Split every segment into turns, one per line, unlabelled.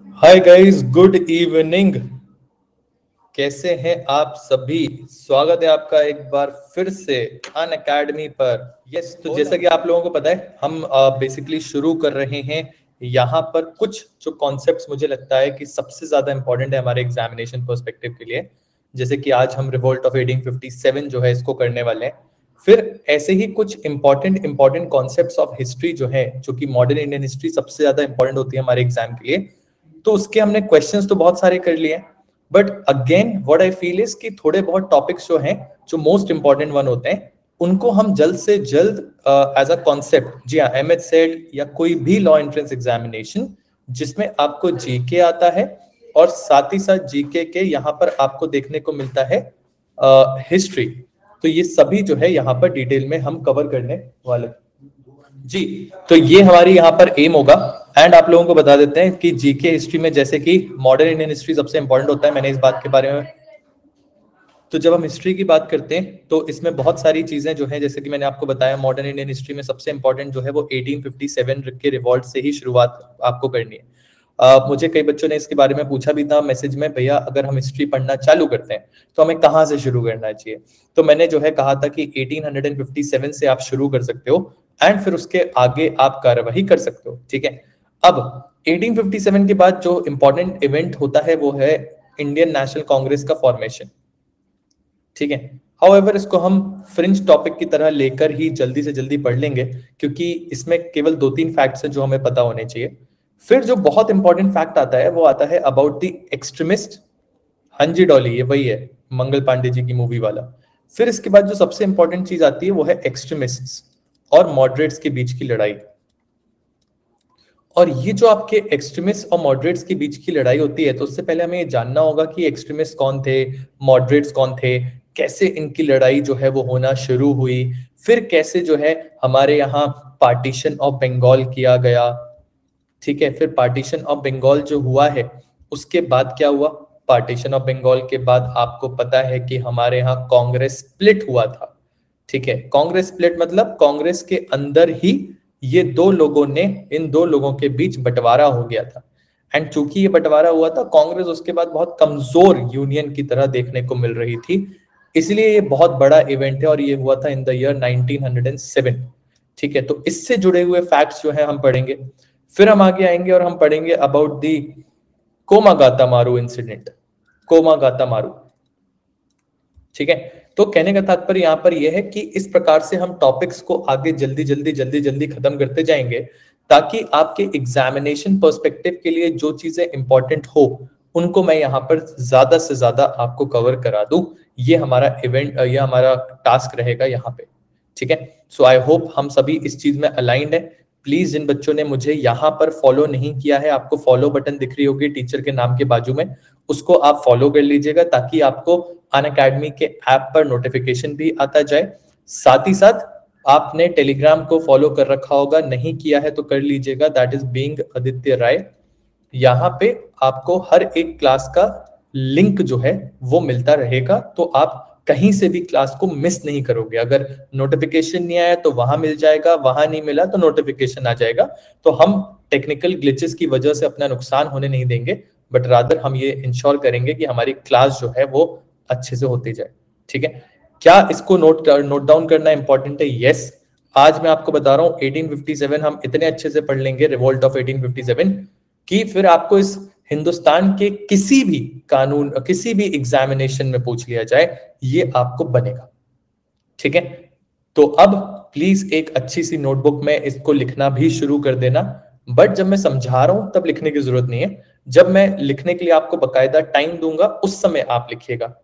Hi guys good evening कैसे हैं आप सभी? स्वागत है आपका एक बार फिर से अन अकेडमी पर। यस yes, तो जैसा कि आप लोगों को पता है हम बेसिकली शुरू कर रहे हैं यहाँ पर कुछ जो कॉन्सेप्ट्स मुझे लगता है कि सबसे ज़्यादा इंपॉर्टेंट है हमारे एग्जामिनेशन पर्सपेक्टिव के लिए। जैसे कि आज हम रिवोल्ट ऑफ़ 1857 जो है इसको करने वाले हैं। फिर ऐसे ही कुछ important important concepts of history जो है जो कि मॉडर्न इंडियन हिस्ट्री सबसे ज़्यादा इंपॉर्टेंट होती है हमारे एग्ज़ाम के लिए। तो उसके हमने क्वेश्चंस तो बहुत सारे कर लिए but again what I feel is कि थोड़े बहुत टॉपिक्स जो हैं जो मोस्ट इंपॉर्टेंट वन होते हैं उनको हम जल्द से जल्द एज अ कॉन्सेप्ट जी हाँ एम एच सेट या कोई भी लॉ एंट्रेंस एग्जामिनेशन जिसमें आपको जीके आता है और साथ ही साथ जीके के यहाँ पर आपको देखने को मिलता है हिस्ट्री uh, तो ये सभी जो है यहाँ पर डिटेल में हम कवर करने वाले जी तो ये हमारी यहाँ पर एम होगा। एंड आप लोगों को बता देते हैं कि जीके हिस्ट्री में जैसे कि मॉडर्न इंडियन हिस्ट्री सबसे इंपॉर्टेंट होता है मैंने इस बात के बारे में। तो जब हम हिस्ट्री की बात करते हैं तो इसमें बहुत सारी चीज़ें जो है जैसे कि मैंने आपको बताया मॉडर्न इंडियन हिस्ट्री में सबसे इंपॉर्टेंट जो है वो 1857 के रिवॉल्ट से ही शुरुआत आपको करनी है। Uh, मुझे कई बच्चों ने इसके बारे में पूछा भी था मैसेज में भैया अगर हम हिस्ट्री पढ़ना चालू करते हैं तो हमें कहाँ से शुरू करना चाहिए? तो मैंने जो है कहा था कि 1857 से आप शुरू कर सकते हो। एंड फिर उसके आगे आप कार्यवाही कर सकते हो, ठीक है? अब 1857 के बाद जो इंपॉर्टेंट इवेंट होता है, वो है इंडियन नेशनल कांग्रेस का फॉर्मेशन ठीक है? हाउएवर इसको हम फ्रिंज टॉपिक की तरह लेकर ही जल्दी से जल्दी पढ़ लेंगे, क्योंकि इसमें केवल दो तीन फैक्ट्स हैं जो हमें पता होने चाहिए। फिर जो बहुत इंपॉर्टेंट फैक्ट आता है, वो आता है अबाउट द एक्सट्रीमिस्ट हंजी डॉली ये वही है, मंगल पांडे जी की मूवी वाला। फिर इसके बाद जो सबसे इंपॉर्टेंट चीज़ आती है, वो है एक्सट्रीमिस्ट और मॉडरेट्स के बीच की लड़ाई। और ये जो आपके एक्सट्रीमिस्ट और मॉडरेट्स के बीच की लड़ाई होती है तो उससे पहले हमें ये जानना होगा कि एक्सट्रीमिस्ट कौन थे मॉडरेट्स कौन थे, कैसे इनकी लड़ाई जो है वो होना शुरू हुई, फिर कैसे जो है हमारे यहाँ पार्टीशन ऑफ़ बंगाल किया गया। ठीक है, फिर पार्टीशन ऑफ़ बंगाल जो हुआ है, उसके बाद क्या हुआ? पार्टीशन ऑफ़ बंगाल के बाद आपको पता है कि हमारे यहाँ कांग्रेस स्प्लिट हुआ था। ठीक है? कांग्रेस स्प्लिट मतलब कांग्रेस के अंदर ही ये दो लोगों ने, इन दो लोगों के बीच बंटवारा हो गया था। एंड चूँकि ये बंटवारा हुआ था, कांग्रेस उसके बाद बहुत कमज़ोर यूनियन की तरह देखने को मिल रही थी। इसलिए ये बहुत बड़ा इवेंट है और ये हुआ था इन द ईयर 1907 ठीक है? तो इससे जुड़े हुए फैक्ट्स जो है हम पढ़ेंगे। फिर हम आगे आएँगे और हम पढ़ेंगे अबाउट दी कोमा गाता मारू इंसिडेंट कोमा गाता मारू ठीक है? तो कहने का तात्पर्य यहाँ पर यह है कि इस प्रकार से हम टॉपिक्स को आगे जल्दी जल्दी जल्दी जल्दी खत्म करते जाएँगे, ताकि आपके एग्जामिनेशन पर्सपेक्टिव के लिए जो चीज़ें इंपॉर्टेंट हो, उनको मैं यहाँ पर ज़्यादा से ज़्यादा आपको कवर करा दूँ। ये हमारा इवेंट ये हमारा टास्क रहेगा यहाँ पे, ठीक है? सो आई होप हम सभी इस चीज़ में अलाइंड है। प्लीज़ जिन बच्चों ने मुझे यहाँ पर फॉलो नहीं किया है, आपको फॉलो बटन दिख रही होगी टीचर के नाम के बाजू में, उसको आप फॉलो कर लीजिएगा, ताकि आपको अन अकेडमी के ऐप पर नोटिफिकेशन भी आता जाए। साथ ही साथ आपने टेलीग्राम को फॉलो कर रखा होगा, नहीं किया है तो कर लीजिएगा। That is being Aditya Rai यहाँ पे आपको हर एक क्लास का लिंक जो है, वो मिलता रहेगा। तो आप कहीं से भी क्लास को मिस नहीं करोगे। अगर नोटिफिकेशन नहीं आया तो वहाँ मिल जाएगा, वहाँ नहीं मिला तो नोटिफिकेशन आ जाएगा। तो हम टेक्निकल ग्लिचेस की वजह से अपना नुकसान होने नहीं देंगे बट रादर हम ये इंश्योर करेंगे कि हमारी क्लास जो है वो अच्छे से होती जाए, ठीक है? क्या इसको नोट नोट डाउन करना इंपॉर्टेंट है? यस आज मैं आपको बता रहा हूँ 1857 हम इतने अच्छे से पढ़ लेंगे रिवोल्ट ऑफ़ 1857 कि फिर आपको इस हिंदुस्तान के किसी भी कानून, किसी भी एग्जामिनेशन में पूछ लिया जाए, ये आपको बनेगा, ठीक है? तो अब प्लीज़ एक अच्छी सी नोटबुक में इसको लिखना भी शुरू कर देना बट जब मैं समझा रहा हूँ, तब लिखने की ज़रूरत नहीं है। जब मैं लिखने के लिए आपको बकायदा टाइम दूँगा, उस समय आप लिखिएगा।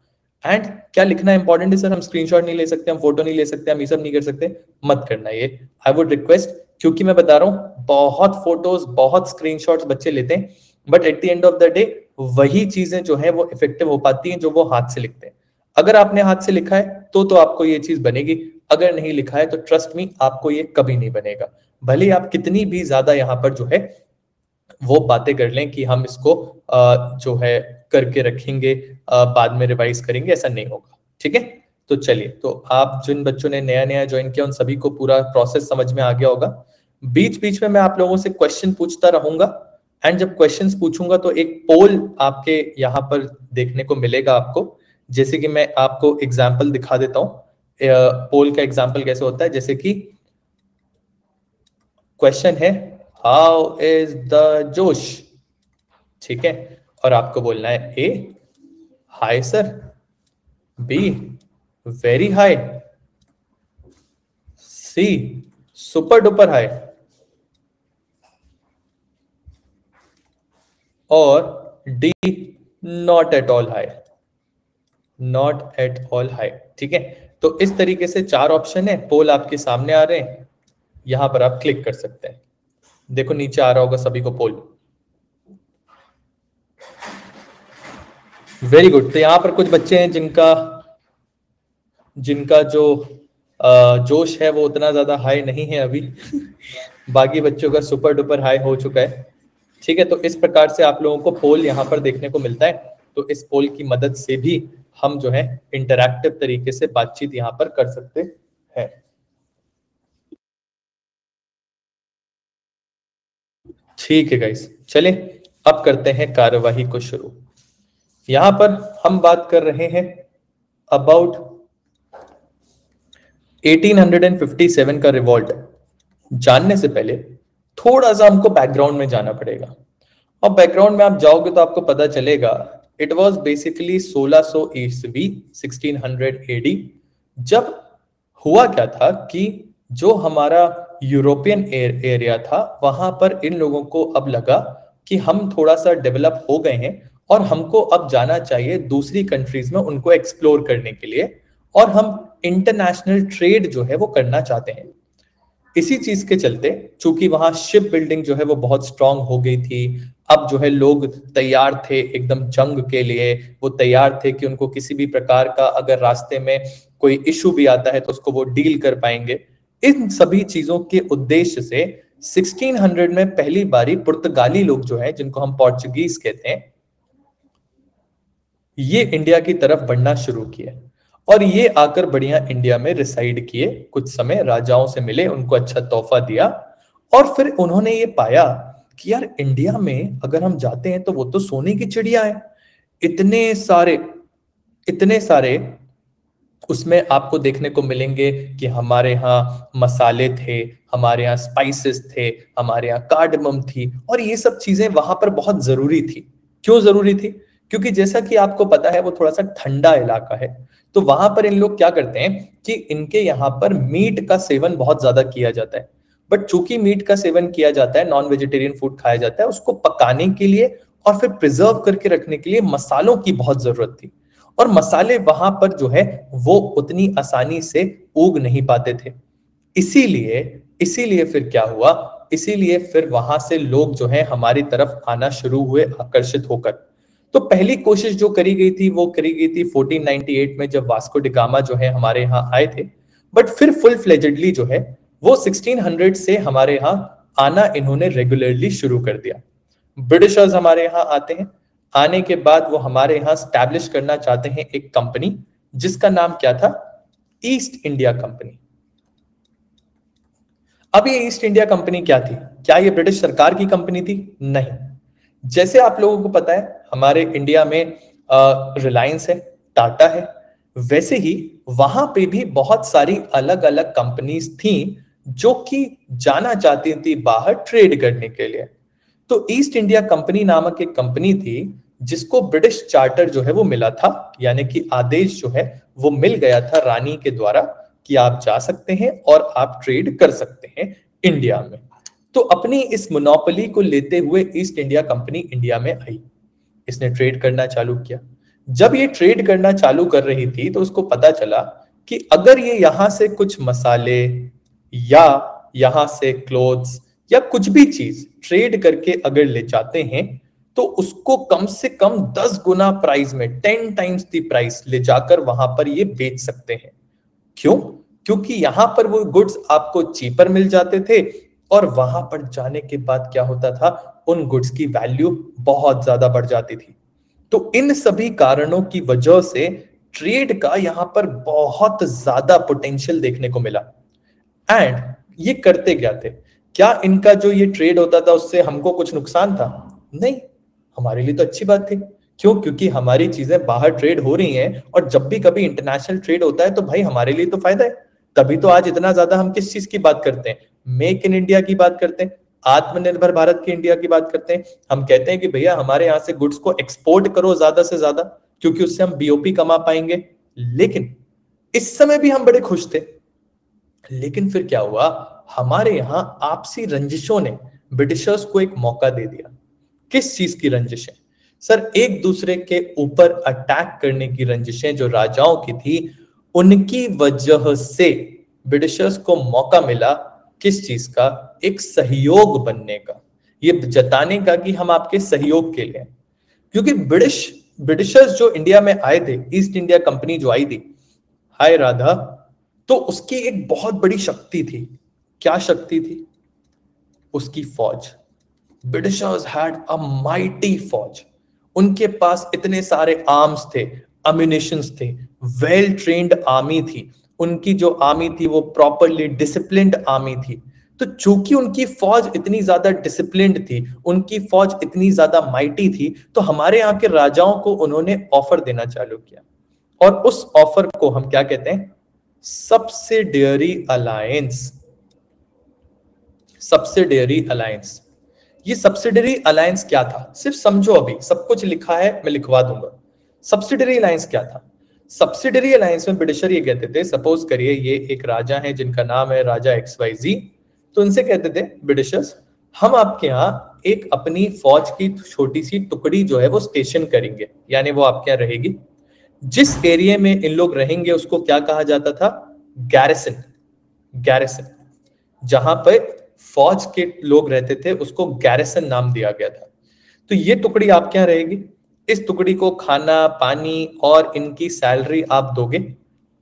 एंड क्या लिखना इंपॉर्टेंट है सर हम स्क्रीनशॉट नहीं ले सकते, हम फ़ोटो नहीं ले सकते, हम ये सब नहीं कर सकते। मत करना ये। आई वुड रिक्वेस्ट क्योंकि मैं बता रहा हूँ, बहुत फ़ोटोज़ बहुत स्क्रीनशॉट्स बच्चे लेते हैं but at the end of the day वही चीज़ें जो है, वो इफ़ेक्टिव हो पाती हैं, जो वो हाथ से लिखते हैं। अगर आपने हाथ से लिखा है तो तो आपको ये चीज़ बनेगी। अगर नहीं लिखा है तो ट्रस्ट मी आपको ये कभी नहीं बनेगा। भले आप कितनी भी ज़्यादा यहाँ पर जो है, वो बातें कर लें कि हम इसको जो है करके रखेंगे बाद में रिवाइज करेंगे, ऐसा नहीं होगा। ठीक है? तो चलिए तो आप जिन बच्चों ने नया नया ज्वाइन किया, उन सभी को पूरा प्रोसेस समझ में आ गया होगा। बीच बीच में मैं आप लोगों से क्वेश्चन पूछता रहूँगा एंड जब क्वेश्चंस पूछूँगा तो एक पोल आपके यहाँ पर देखने को मिलेगा आपको। जैसे कि मैं आपको एग्ज़ाम्पल दिखा देता हूँ। पोल का एग्ज़ाम्पल कैसे होता है? जैसे कि क्वेश्चन है हाउ इज़ द जोश? ठीक है? और आपको बोलना है, A high sir, B, very high C, super duper high और D not at all high not at all high ठीक है? तो इस तरीके से चार ऑप्शन है पोल आपके सामने आ रहे हैं, यहाँ पर आप क्लिक कर सकते हैं। देखो, नीचे आ रहा होगा सभी को पोल वेरी गुड तो यहाँ पर कुछ बच्चे हैं जिनका जिनका जो जोश है वो उतना ज़्यादा हाई नहीं है अभी। बाकी बच्चों का सुपर डुपर हाई हो चुका है। ठीक है तो इस प्रकार से आप लोगों को पोल यहाँ पर देखने को मिलता है। तो इस पोल की मदद से भी हम जो है इंटरैक्टिव तरीके से बातचीत यहाँ पर कर सकते हैं। ठीक है गाइस चले, अब करते हैं कार्यवाही को शुरू। यहाँ पर हम बात कर रहे हैं अबाउट 1857 का रिवॉल्ट जानने से पहले थोड़ा सा हमको बैकग्राउंड में जाना पड़ेगा। और बैकग्राउंड में आप जाओगे तो आपको पता चलेगा इट वॉज़ बेसिकली 1600 ईस्वी 1600 एडी जब हुआ क्या था कि जो हमारा यूरोपियन एरिया था, वहाँ पर इन लोगों को अब लगा कि हम थोड़ा सा डेवलप हो गए हैं और हमको अब जाना चाहिए दूसरी कंट्रीज़ में उनको एक्सप्लोर करने के लिए और हम इंटरनेशनल ट्रेड जो है वो करना चाहते हैं। इसी चीज़ के चलते, चूँकि वहाँ शिप बिल्डिंग जो है वो बहुत स्ट्रांग हो गई थी, अब जो है लोग तैयार थे एकदम जंग के लिए, वो तैयार थे कि उनको किसी भी प्रकार का अगर रास्ते में कोई इशू भी आता है तो उसको वो डील कर पाएँगे। इन सभी चीज़ों के उद्देश्य से 1600 में पहली बारी पुर्तगाली लोग जो है, जिनको हम पोर्चुगीज कहते हैं ये इंडिया की तरफ़ बढ़ना शुरू किया। और ये आकर बढ़िया इंडिया में रिसाइड किए। कुछ समय राजाओं से मिले, उनको अच्छा तोहफा दिया। और फिर उन्होंने ये पाया कि यार इंडिया में अगर हम जाते हैं तो वो तो सोने की चिड़िया है। इतने सारे इतने सारे उसमें आपको देखने को मिलेंगे कि हमारे यहाँ मसाले थे, हमारे यहाँ स्पाइसेस थे, हमारे यहाँ कार्डमम थी। और ये सब चीज़ें वहाँ पर बहुत ज़रूरी थी। क्यों ज़रूरी थी? क्योंकि जैसा कि आपको पता है, वो थोड़ा सा ठंडा इलाका है। तो वहाँ पर इन लोग क्या करते हैं कि इनके यहाँ पर मीट का सेवन बहुत ज़्यादा किया जाता है। बट चूँकि मीट का सेवन किया जाता है नॉन वेजिटेरियन फ़ूड खाया जाता है, उसको पकाने के लिए और फिर प्रिजर्व करके रखने के लिए मसालों की बहुत ज़रूरत थी। और मसाले वहाँ पर जो है, वो उतनी आसानी से उग नहीं पाते थे। इसीलिए इसीलिए फिर क्या हुआ? इसीलिए फिर वहाँ से लोग जो है, हमारी तरफ़ आना शुरू हुए, आकर्षित होकर। तो पहली कोशिश जो करी गई थी, वो करी गई थी 1498 में जब वास्को डिगामा जो है हमारे यहाँ आए थे। बट फिर फुल फ्लेजेडली जो है, वो 1600 से हमारे यहाँ आना इन्होंने रेगुलरली शुरू कर दिया। ब्रिटिशर्स हमारे यहाँ आते हैं। आने के बाद वो हमारे यहाँ स्टैब्लिश करना चाहते हैं एक कंपनी जिसका नाम क्या था? ईस्ट इंडिया कंपनी अब ये ईस्ट इंडिया कंपनी क्या थी? क्या ये ब्रिटिश सरकार की कंपनी थी? नहीं। जैसे आप लोगों को पता है, हमारे इंडिया में रिलायंस है टाटा है, वैसे ही वहाँ पे भी बहुत सारी अलग अलग कंपनीज़ थी जो कि जाना चाहती थी बाहर ट्रेड करने के लिए। तो ईस्ट इंडिया कंपनी नामक एक कंपनी थी, जिसको ब्रिटिश चार्टर जो है वो मिला था, यानी कि आदेश जो है वो मिल गया था रानी के द्वारा कि आप जा सकते हैं और आप ट्रेड कर सकते हैं इंडिया में। तो अपनी इस मोनोपली को लेते हुए ईस्ट इंडिया कंपनी इंडिया में आई। इसने ट्रेड करना चालू किया। जब ये ट्रेड करना चालू कर रही थी तो उसको पता चला कि अगर ये यहाँ से कुछ मसाले या यहाँ से क्लोथ्स या कुछ भी चीज़ ट्रेड करके अगर ले जाते हैं तो उसको कम से कम दस गुना प्राइस में टेन टाइम्स दी प्राइस ले जाकर वहाँ पर ये बेच सकते हैं। क्यों? क्योंकि यहाँ पर वो गुड्स आपको चीपर मिल जाते थे और वहाँ पर जाने के बाद क्या होता था? उन गुड्स की वैल्यू बहुत ज़्यादा बढ़ जाती थी। तो इन सभी कारणों की वजह से ट्रेड का यहाँ पर बहुत ज़्यादा पोटेंशियल देखने को मिला। एंड ये करते क्या थे? क्या इनका जो ये ट्रेड होता था, उससे हमको कुछ नुकसान था? नहीं। हमारे लिए तो अच्छी बात थी। क्यों? क्योंकि हमारी चीज़ें बाहर ट्रेड हो रही हैं और जब भी कभी इंटरनेशनल ट्रेड होता है तो भाई हमारे लिए तो फ़ायदा है। तभी तो आज इतना ज़्यादा हम किस चीज़ की बात करते हैं? मेक इन इंडिया की बात करते हैं, आत्मनिर्भर भारत की इंडिया की बात करते हैं। हम कहते हैं कि भैया, हमारे यहाँ से गुड्स को एक्सपोर्ट करो ज़्यादा से ज़्यादा, क्योंकि उससे हम बीओपी कमा पाएँगे। लेकिन इस समय भी हम बड़े खुश थे। लेकिन फिर क्या हुआ? हमारे यहाँ आपसी रंजिशों ने ब्रिटिशर्स को एक मौका दे दिया। किस चीज़ की रंजिशें? सर, एक दूसरे के ऊपर अटैक करने की रंजिशें जो राजाओं की थी, उनकी वजह से ब्रिटिशर्स को मौका मिला किस चीज़ का? एक सहयोग बनने का। ये जताने का कि हम आपके सहयोग के लिए क्योंकि ब्रिटिश, ब्रिटिशर्स जो इंडिया में आए थे, ईस्ट इंडिया कंपनी जो आई थी, हाय राधा तो उसकी एक बहुत बड़ी शक्ति थी। क्या शक्ति थी? उसकी फौज। ब्रिटिशर्स हैड अ माइटी फौज। उनके पास इतने सारे आर्म्स थे अम्यूनिशन थे वेल ट्रेन्ड आर्मी थी। उनकी जो आर्मी थी, वो प्रॉपरली डिसिप्लिन आर्मी थी। तो चूँकि उनकी फौज इतनी ज़्यादा डिसिप्लिन थी, उनकी फौज इतनी ज़्यादा माइटी थी तो हमारे यहाँ के राजाओं को उन्होंने ऑफ़र देना चालू किया। और उस ऑफ़र को हम क्या कहते हैं? सब्सिडियरी अलायंस सब्सिडियरी अलायंस ये सब्सिडरी अलायंस क्या था? सिर्फ़ समझो अभी, सब कुछ लिखा है, मैं लिखवा दूँगा। सब्सिडरी अलायंस क्या था? सब्सिडरी अलायंस में ब्रिटिशर ये कहते थे सपोज़ करिए ये एक राजा है जिनका नाम है राजा एक्स वाई जी तो उनसे कहते थे ब्रिटिशर्स हम आपके यहाँ एक अपनी फौज की छोटी सी टुकड़ी जो है वो स्टेशन करेंगे, यानी वो आपके यहाँ रहेगी। जिस एरिया में इन लोग रहेंगे, उसको क्या कहा जाता था? गैरिसन गैरिसन जहाँ पर फौज के लोग रहते थे, उसको गैरिसन नाम दिया गया था। तो ये टुकड़ी आपके यहाँ रहेगी। इस टुकड़ी को खाना, पानी और इनकी सैलरी आप दोगे।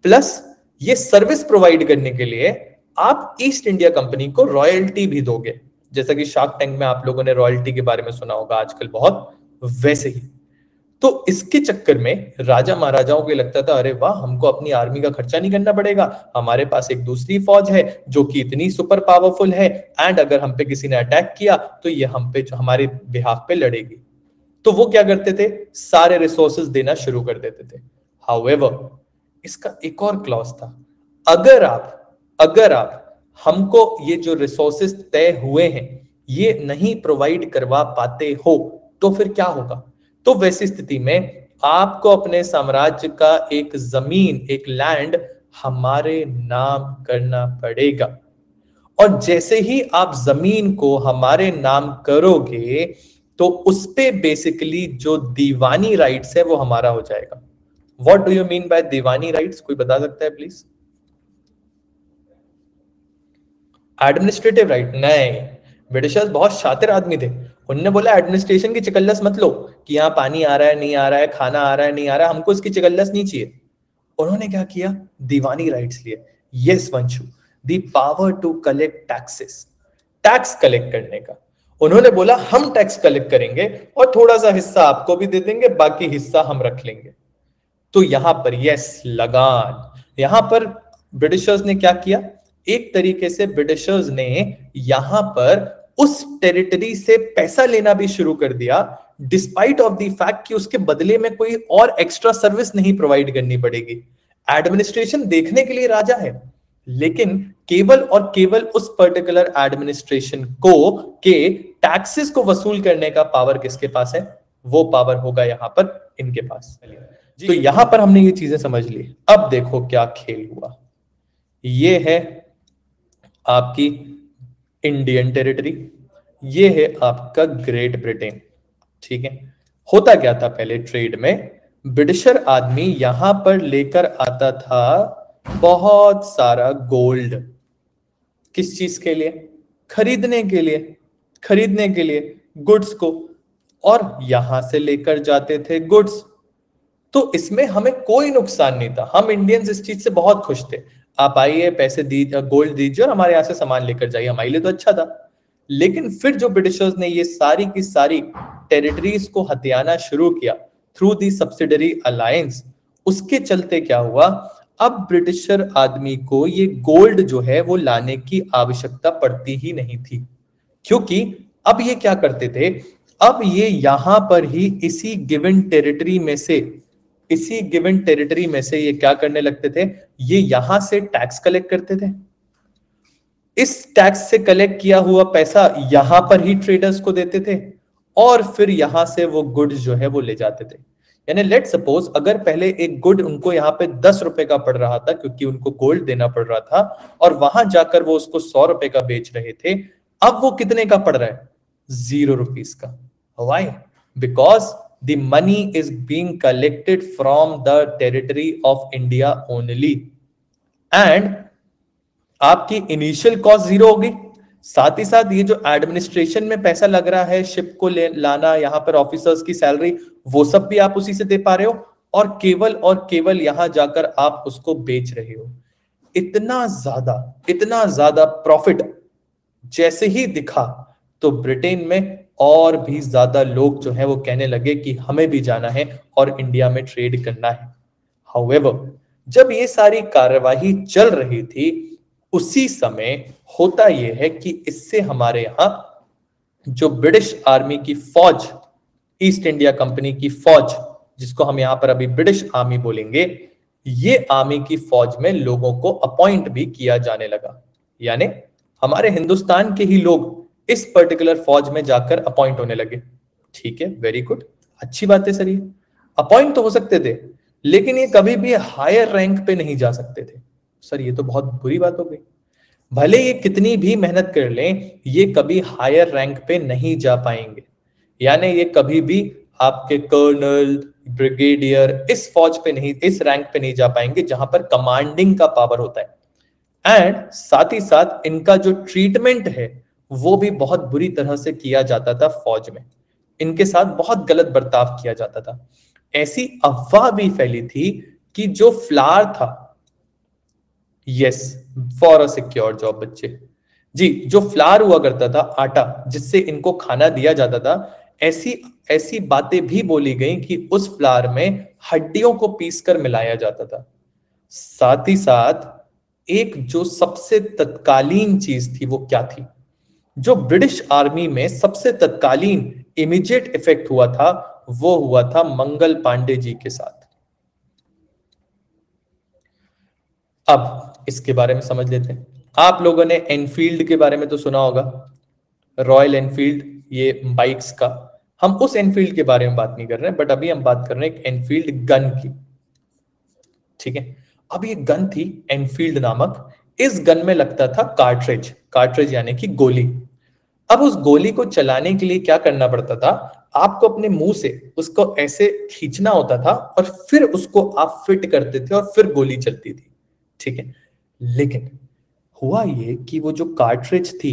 प्लस ये सर्विस प्रोवाइड करने के लिए आप ईस्ट इंडिया कंपनी को रॉयल्टी भी दोगे। जैसा कि शार्क टैंक में आप लोगों ने रॉयल्टी के बारे में सुना होगा आजकल बहुत, वैसे ही। तो इसके चक्कर में राजा महाराजाओं को लगता था, अरे वाह, हमको अपनी आर्मी का खर्चा नहीं करना पड़ेगा। हमारे पास एक दूसरी फौज है जो कि इतनी सुपर पावरफुल है एंड अगर हम पे किसी ने अटैक किया तो ये हम पे, हमारे बिहाफ पे लड़ेगी। तो वो क्या करते थे? सारे रिसोर्सेज देना शुरू कर देते थे। हाउएवर इसका एक और क्लॉज था। अगर आप अगर आप हमको ये जो रिसोर्सेज तय हुए हैं, ये नहीं प्रोवाइड करवा पाते हो तो फिर क्या होगा? तो वैसी स्थिति में आपको अपने साम्राज्य का एक ज़मीन, एक लैंड हमारे नाम करना पड़ेगा। और जैसे ही आप ज़मीन को हमारे नाम करोगे तो उस पे बेसिकली जो दीवानी राइट्स है वो हमारा हो जाएगा। What do you mean by diwani rights कोई बता सकता है प्लीज़ एडमिनिस्ट्रेटिव राइट नहीं। ब्रिटिशर्स बहुत शातिर आदमी थे। उनने बोला एडमिनिस्ट्रेशन की चिकल्लस मत लो कि यहाँ पानी आ रहा है, नहीं आ रहा है, खाना आ रहा है, नहीं आ रहा है, हमको इसकी चिकल्लस नहीं चाहिए। उन्होंने क्या किया? दीवानी राइट्स लिए। Yes Vanshu power to collect taxes tax collect करने का। उन्होंने बोला, हम टैक्स कलेक्ट करेंगे और थोड़ा सा हिस्सा आपको भी दे देंगे, बाकी हिस्सा हम रख लेंगे. तो यहाँ पर यस लगान। यहाँ पर ब्रिटिशर्स ने क्या किया? एक तरीके से ब्रिटिशर्स ने यहाँ पर उस टेरिटरी से पैसा लेना भी शुरू कर दिया डिस्पाइट ऑफ़ द फैक्ट कि उसके बदले में कोई और एक्स्ट्रा सर्विस नहीं प्रोवाइड करनी पड़ेगी। एडमिनिस्ट्रेशन देखने के लिए राजा है, लेकिन केवल और केवल उस पर्टिकुलर एडमिनिस्ट्रेशन को के टैक्सेस को वसूल करने का पावर किसके पास है? वो पावर होगा यहाँ पर इनके पास। तो यहाँ पर हमने ये चीज़ें समझ ली। अब देखो क्या खेल हुआ। ये है आपकी इंडियन टेरिटरी ये है आपका ग्रेट ब्रिटेन ठीक है? होता क्या था पहले ट्रेड में? ब्रिटिशर आदमी यहाँ पर लेकर आता था बहुत सारा गोल्ड किस चीज़ के लिए? खरीदने के लिए। खरीदने के लिए गुड्स को। और यहाँ से लेकर जाते थे गुड्स तो इसमें हमें कोई नुकसान नहीं था। हम इंडियंस इस चीज़ से बहुत खुश थे। आप आइए, पैसे दी गोल्ड दीजिए और हमारे यहाँ से सामान लेकर जाइए। हमारे लिए तो अच्छा था। लेकिन फिर जो ब्रिटिशर्स ने ये सारी की सारी टेरिटरीज को हथियाना शुरू किया थ्रू दी सब्सिडरी अलायंस उसके चलते क्या हुआ? अब ब्रिटिशर आदमी को ये गोल्ड जो है वो लाने की आवश्यकता पड़ती ही नहीं थी। क्योंकि अब ये क्या करते थे? अब ये यहाँ पर ही इसी गिवन टेरिटरी में से, इसी गिवन टेरिटरी में से ये क्या करने लगते थे? ये यहाँ से टैक्स कलेक्ट करते थे। इस टैक्स से कलेक्ट किया हुआ पैसा यहाँ पर ही ट्रेडर्स को देते थे और फिर यहाँ से वो गुड्स जो है वो ले जाते थे। यानी लेट सपोज़ अगर पहले एक गुड उनको यहाँ पे दस रुपए का पड़ रहा था, क्योंकि उनको गोल्ड देना पड़ रहा था, और वहाँ जाकर वो उसको सौ रुपए का बेच रहे थे, अब वो कितने का पड़ रहा है? ज़ीरो रुपीज़ का। Why because the money is being collected from the territory of India only and आपकी इनिशियल कॉस्ट ज़ीरो होगी। साथ ही साथ ये जो एडमिनिस्ट्रेशन में पैसा लग रहा है शिप को ले, लाना, यहाँ पर ऑफिसर्स की सैलरी वो सब भी आप उसी से दे पा रहे हो और केवल और केवल यहाँ जाकर आप उसको बेच रहे हो। इतना ज़्यादा इतना ज़्यादा प्रॉफिट जैसे ही दिखा तो ब्रिटेन में और भी ज़्यादा लोग जो है वो कहने लगे कि हमें भी जाना है और इंडिया में ट्रेड करना है। हाउएवर जब ये सारी कार्यवाही चल रही थी उसी समय होता यह है कि इससे हमारे यहाँ जो ब्रिटिश आर्मी की फौज, ईस्ट इंडिया कंपनी की फौज, जिसको हम यहाँ पर अभी ब्रिटिश आर्मी बोलेंगे, ये आर्मी की फौज में लोगों को अपॉइंट भी किया जाने लगा। यानी हमारे हिंदुस्तान के ही लोग इस पर्टिकुलर फौज में जाकर अपॉइंट होने लगे। ठीक है वेरी गुड अच्छी बात है सर ये। अपॉइंट तो हो सकते थे, लेकिन ये कभी भी हायर रैंक पे नहीं जा सकते थे। सर, ये तो बहुत बुरी बात हो गई। भले ये कितनी भी मेहनत कर लें, ये कभी हायर रैंक पे नहीं जा पाएँगे। यानी ये कभी भी आपके कर्नल ब्रिगेडियर इस फौज पे नहीं, इस रैंक पे नहीं जा पाएँगे जहाँ पर कमांडिंग का पावर होता है। एंड साथ ही साथ इनका जो ट्रीटमेंट है, वो भी बहुत बुरी तरह से किया जाता था फौज में। इनके साथ बहुत गलत बर्ताव किया जाता था। ऐसी अफवाह भी फैली थी कि जो फ्लार था yes for a secure job बच्चे। जी, जो फ्लार हुआ करता था, आटा, जिससे इनको खाना दिया जाता था, ऐसी ऐसी बातें भी बोली गई कि उस फ्लार में हड्डियों को पीस कर मिलाया जाता था। साथ ही साथ, एक जो सबसे तत्कालीन चीज़ थी, वो क्या थी? जो ब्रिटिश आर्मी में सबसे तत्कालीन इमीडिएट इफ़ेक्ट हुआ था, वो हुआ था मंगल पांडे जी के साथ। अब इसके बारे में समझ लेते हैं। आप लोगों ने एनफील्ड के बारे में तो सुना होगा। रॉयल एनफील्ड ये बाइक्स का। हम उस एनफील्ड के बारे में बात नहीं कर रहे हैं बट अभी हम बात कर रहे हैं एनफील्ड गन की। ठीक है? अब ये गन थी एनफील्ड नामक। इस गन में लगता था कार्ट्रेज कार्ट्रेज यानी कि गोली। अब उस गोली को चलाने के लिए क्या करना पड़ता था? आपको अपने मुँह से उसको ऐसे खींचना होता था और फिर उसको आप फिट करते थे और फिर गोली चलती थी। ठीक है? लेकिन हुआ ये कि वो जो कार्ट्रिज थी,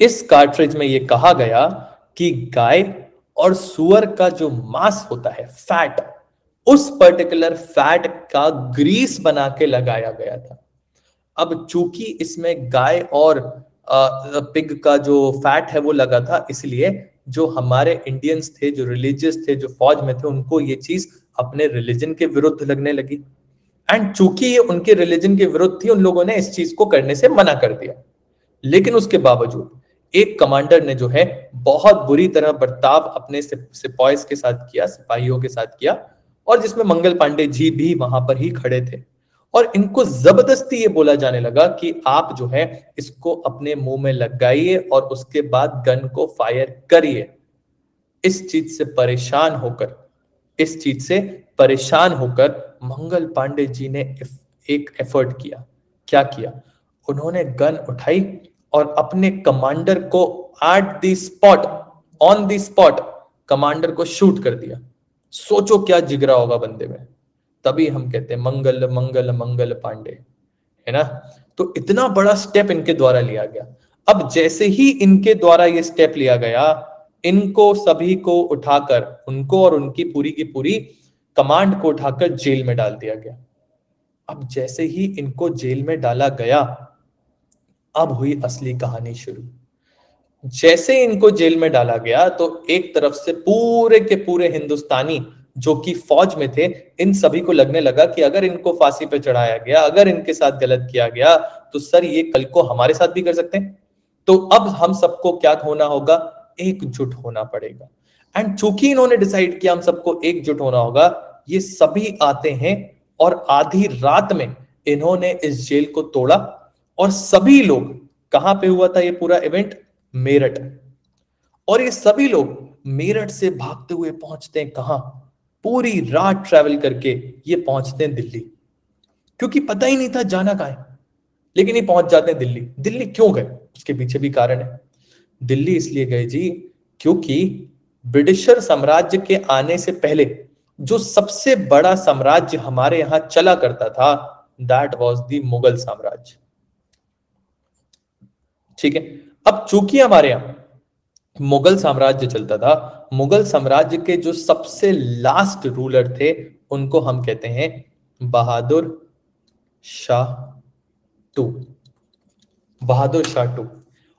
इस कार्ट्रिज में ये कहा गया कि गाय और सुअर का जो मांस होता है फैट उस पर्टिकुलर फैट का ग्रीस बना के लगाया गया था। अब चूँकि इसमें गाय और पिग का जो फैट है वो लगा था, इसलिए जो हमारे इंडियंस थे, जो रिलीजियस थे, जो फौज में थे, उनको ये चीज़ अपने रिलीजन के विरुद्ध लगने लगी। एंड चूँकि ये उनके रिलीजन के विरुद्ध थी, उन लोगों ने इस चीज़ को करने से मना कर दिया। लेकिन उसके बावजूद, एक कमांडर ने जो है, बहुत बुरी तरह बर्ताव अपने सिपाहीज के साथ किया, सिपाहियों के साथ किया, और जिसमें मंगल पांडे जी भी वहाँ पर ही खड़े थे। और इनको ज़बरदस्ती ये बोला जाने लगा कि आप जो है, इसको अपने मुँह में लगाइए और उसके बाद गन को फायर करिए। इस चीज़ से परेशान होकर, इस चीज़ से परेशान होकर मंगल पांडे जी ने एक एफर्ट किया। क्या किया? उन्होंने गन उठाई और अपने कमांडर को at the spot on the spot commander को शूट कर दिया। सोचो क्या जिगरा होगा बंदे में। तभी हम कहते हैं, मंगल मंगल मंगल पांडे। है ना? तो इतना बड़ा स्टेप इनके द्वारा लिया गया। अब जैसे ही इनके द्वारा ये स्टेप लिया गया, इनको सभी को उठाकर, उनको और उनकी पूरी की पूरी कमांड को उठाकर जेल में डाल दिया गया। अब जैसे ही इनको जेल में डाला गया, अब हुई असली कहानी शुरू। जैसे इनको जेल में डाला गया तो एक तरफ़ से पूरे के पूरे हिंदुस्तानी जो कि फौज में थे, इन सभी को लगने लगा कि अगर इनको फांसी पर चढ़ाया गया, अगर इनके साथ गलत किया गया तो सर ये कल को हमारे साथ भी कर सकते हैं। तो अब हम सबको क्या होना होगा? एकजुट होना पड़ेगा। एंड चूँकि इन्होंने डिसाइड किया, हम सबको एकजुट होना होगा, ये सभी आते हैं और आधी रात में इन्होंने इस जेल को तोड़ा और सभी लोग, कहाँ पे हुआ था ये पूरा इवेंट मेरठ। और ये सभी लोग मेरठ से भागते हुए पहुँचते हैं कहा? पूरी रात ट्रैवल करके ये पहुँचते हैं दिल्ली। क्योंकि पता ही नहीं था जाना कहा है। लेकिन ये पहुँच जाते हैं दिल्ली। दिल्ली क्यों गए? उसके पीछे भी कारण है। दिल्ली इसलिए गए जी क्योंकि ब्रिटिशर साम्राज्य के आने से पहले जो सबसे बड़ा साम्राज्य हमारे यहाँ चला करता था दैट वॉज़ द मुगल साम्राज्य। ठीक है? अब चूँकि हमारे यहाँ मुगल साम्राज्य चलता था, मुगल साम्राज्य के जो सबसे लास्ट रूलर थे, उनको हम कहते हैं बहादुर शाह टू। बहादुर शाह टू।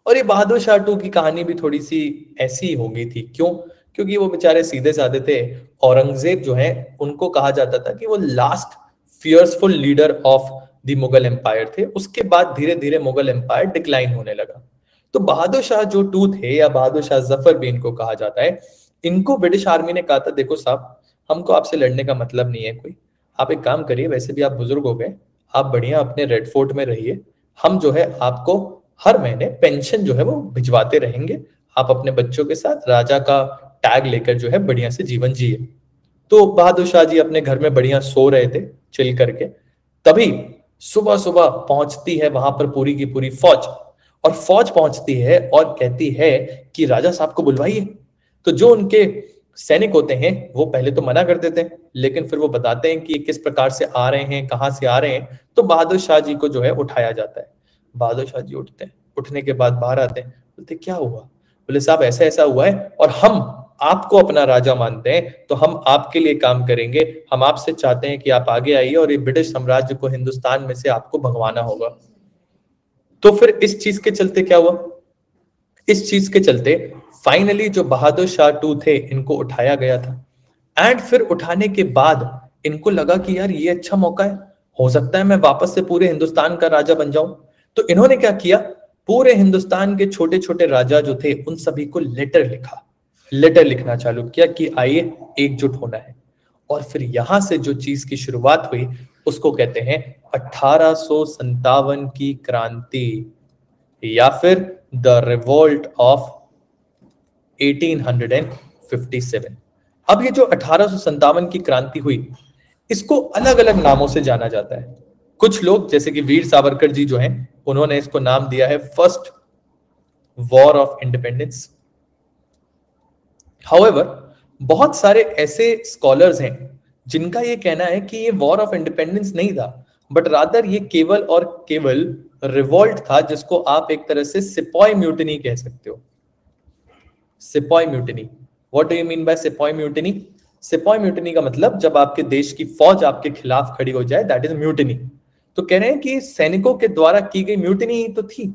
और ये बहादुर शाह टू की कहानी भी थोड़ी सी ऐसी हो गई थी। क्यों? क्योंकि वो बेचारे सीधे साधे थे। औरंगज़ेब जो है, उनको कहा जाता था कि वो last fearsful leader of the Mughal empire थे। उसके बाद धीरे धीरे मुगल एम्पायर डिक्लाइन होने लगा। तो बहादुर शाह जो टू थे, या बहादुर शाह ज़फ़र भी इनको कहा जाता है, इनको ब्रिटिश आर्मी ने कहा था, देखो साहब, हमको आपसे लड़ने का मतलब नहीं है कोई। आप एक काम करिए, वैसे भी आप बुज़ुर्ग हो गए, आप बढ़िया अपने रेड फोर्ट में रहिए। हम जो है, आपको हर महीने पेंशन जो है, वो भिजवाते रहेंगे। आप अपने बच्चों के साथ, राजा का टैग लेकर जो है बढ़िया से जीवन जिए। तो बहादुर शाह जी अपने घर में बढ़िया सो रहे थे, चिल करके। तभी सुबह सुबह पहुँचती है वहाँ पर पूरी की पूरी फौज, और फौज पहुँचती है और कहती है कि राजा साहब को बुलवाइए। तो जो उनके सैनिक होते हैं, वो पहले तो मना कर देते हैं, लेकिन फिर वो बताते हैं कि ये किस प्रकार से आ रहे हैं, कहाँ से आ रहे हैं तो बहादुर शाह जी को जो है उठाया जाता है। बहादुर शाह जी उठते हैं, उठने के बाद बाहर आते हैं, बोलते, क्या हुआ? बोले, साहब ऐसा ऐसा हुआ है और हम आपको अपना राजा मानते हैं तो हम आपके लिए काम करेंगे। हम आपसे चाहते हैं कि आप आगे आइए और ये ब्रिटिश साम्राज्य को हिंदुस्तान में से आपको भगवाना होगा। तो फिर इस चीज़ के चलते क्या हुआ? इस चीज़ के चलते फाइनली जो बहादुर शाह टू थे, इनको उठाया गया था। एंड फिर उठाने के बाद इनको लगा कि यार ये अच्छा मौका है। हो सकता है मैं वापस से पूरे हिंदुस्तान का राजा बन जाऊँ। तो इन्होंने क्या किया? पूरे हिंदुस्तान के छोटे छोटे राजा जो थे, उन सभी को लेटर लिखा। लेटर लिखना चालू किया कि आइए एकजुट होना है। और फिर यहाँ से जो चीज़ की शुरुआत हुई, उसको कहते हैं अठारह की क्रांति या फिर द रिवोल्ट ऑफ़ 1857 अब ये जो अठारह की क्रांति हुई, इसको अलग अलग नामों से जाना जाता है। कुछ लोग, जैसे कि वीर सावरकर जी जो हैं, उन्होंने इसको नाम दिया है first war of independence. However बहुत सारे ऐसे स्कॉलर्स हैं जिनका ये कहना है कि ये वॉर ऑफ़ इंडिपेंडेंस नहीं था बट रादर ये केवल और केवल रिवॉल्ट था जिसको आप एक तरह से सिपॉय म्यूटनी कह सकते हो। Sepoy mutiny what do you mean by sepoy mutiny sepoy mutiny का मतलब जब आपके देश की फौज आपके खिलाफ खड़ी हो जाए दैट इज़ म्यूटनी तो कह रहे हैं कि सैनिकों के द्वारा की गई म्यूटनी ही तो थी।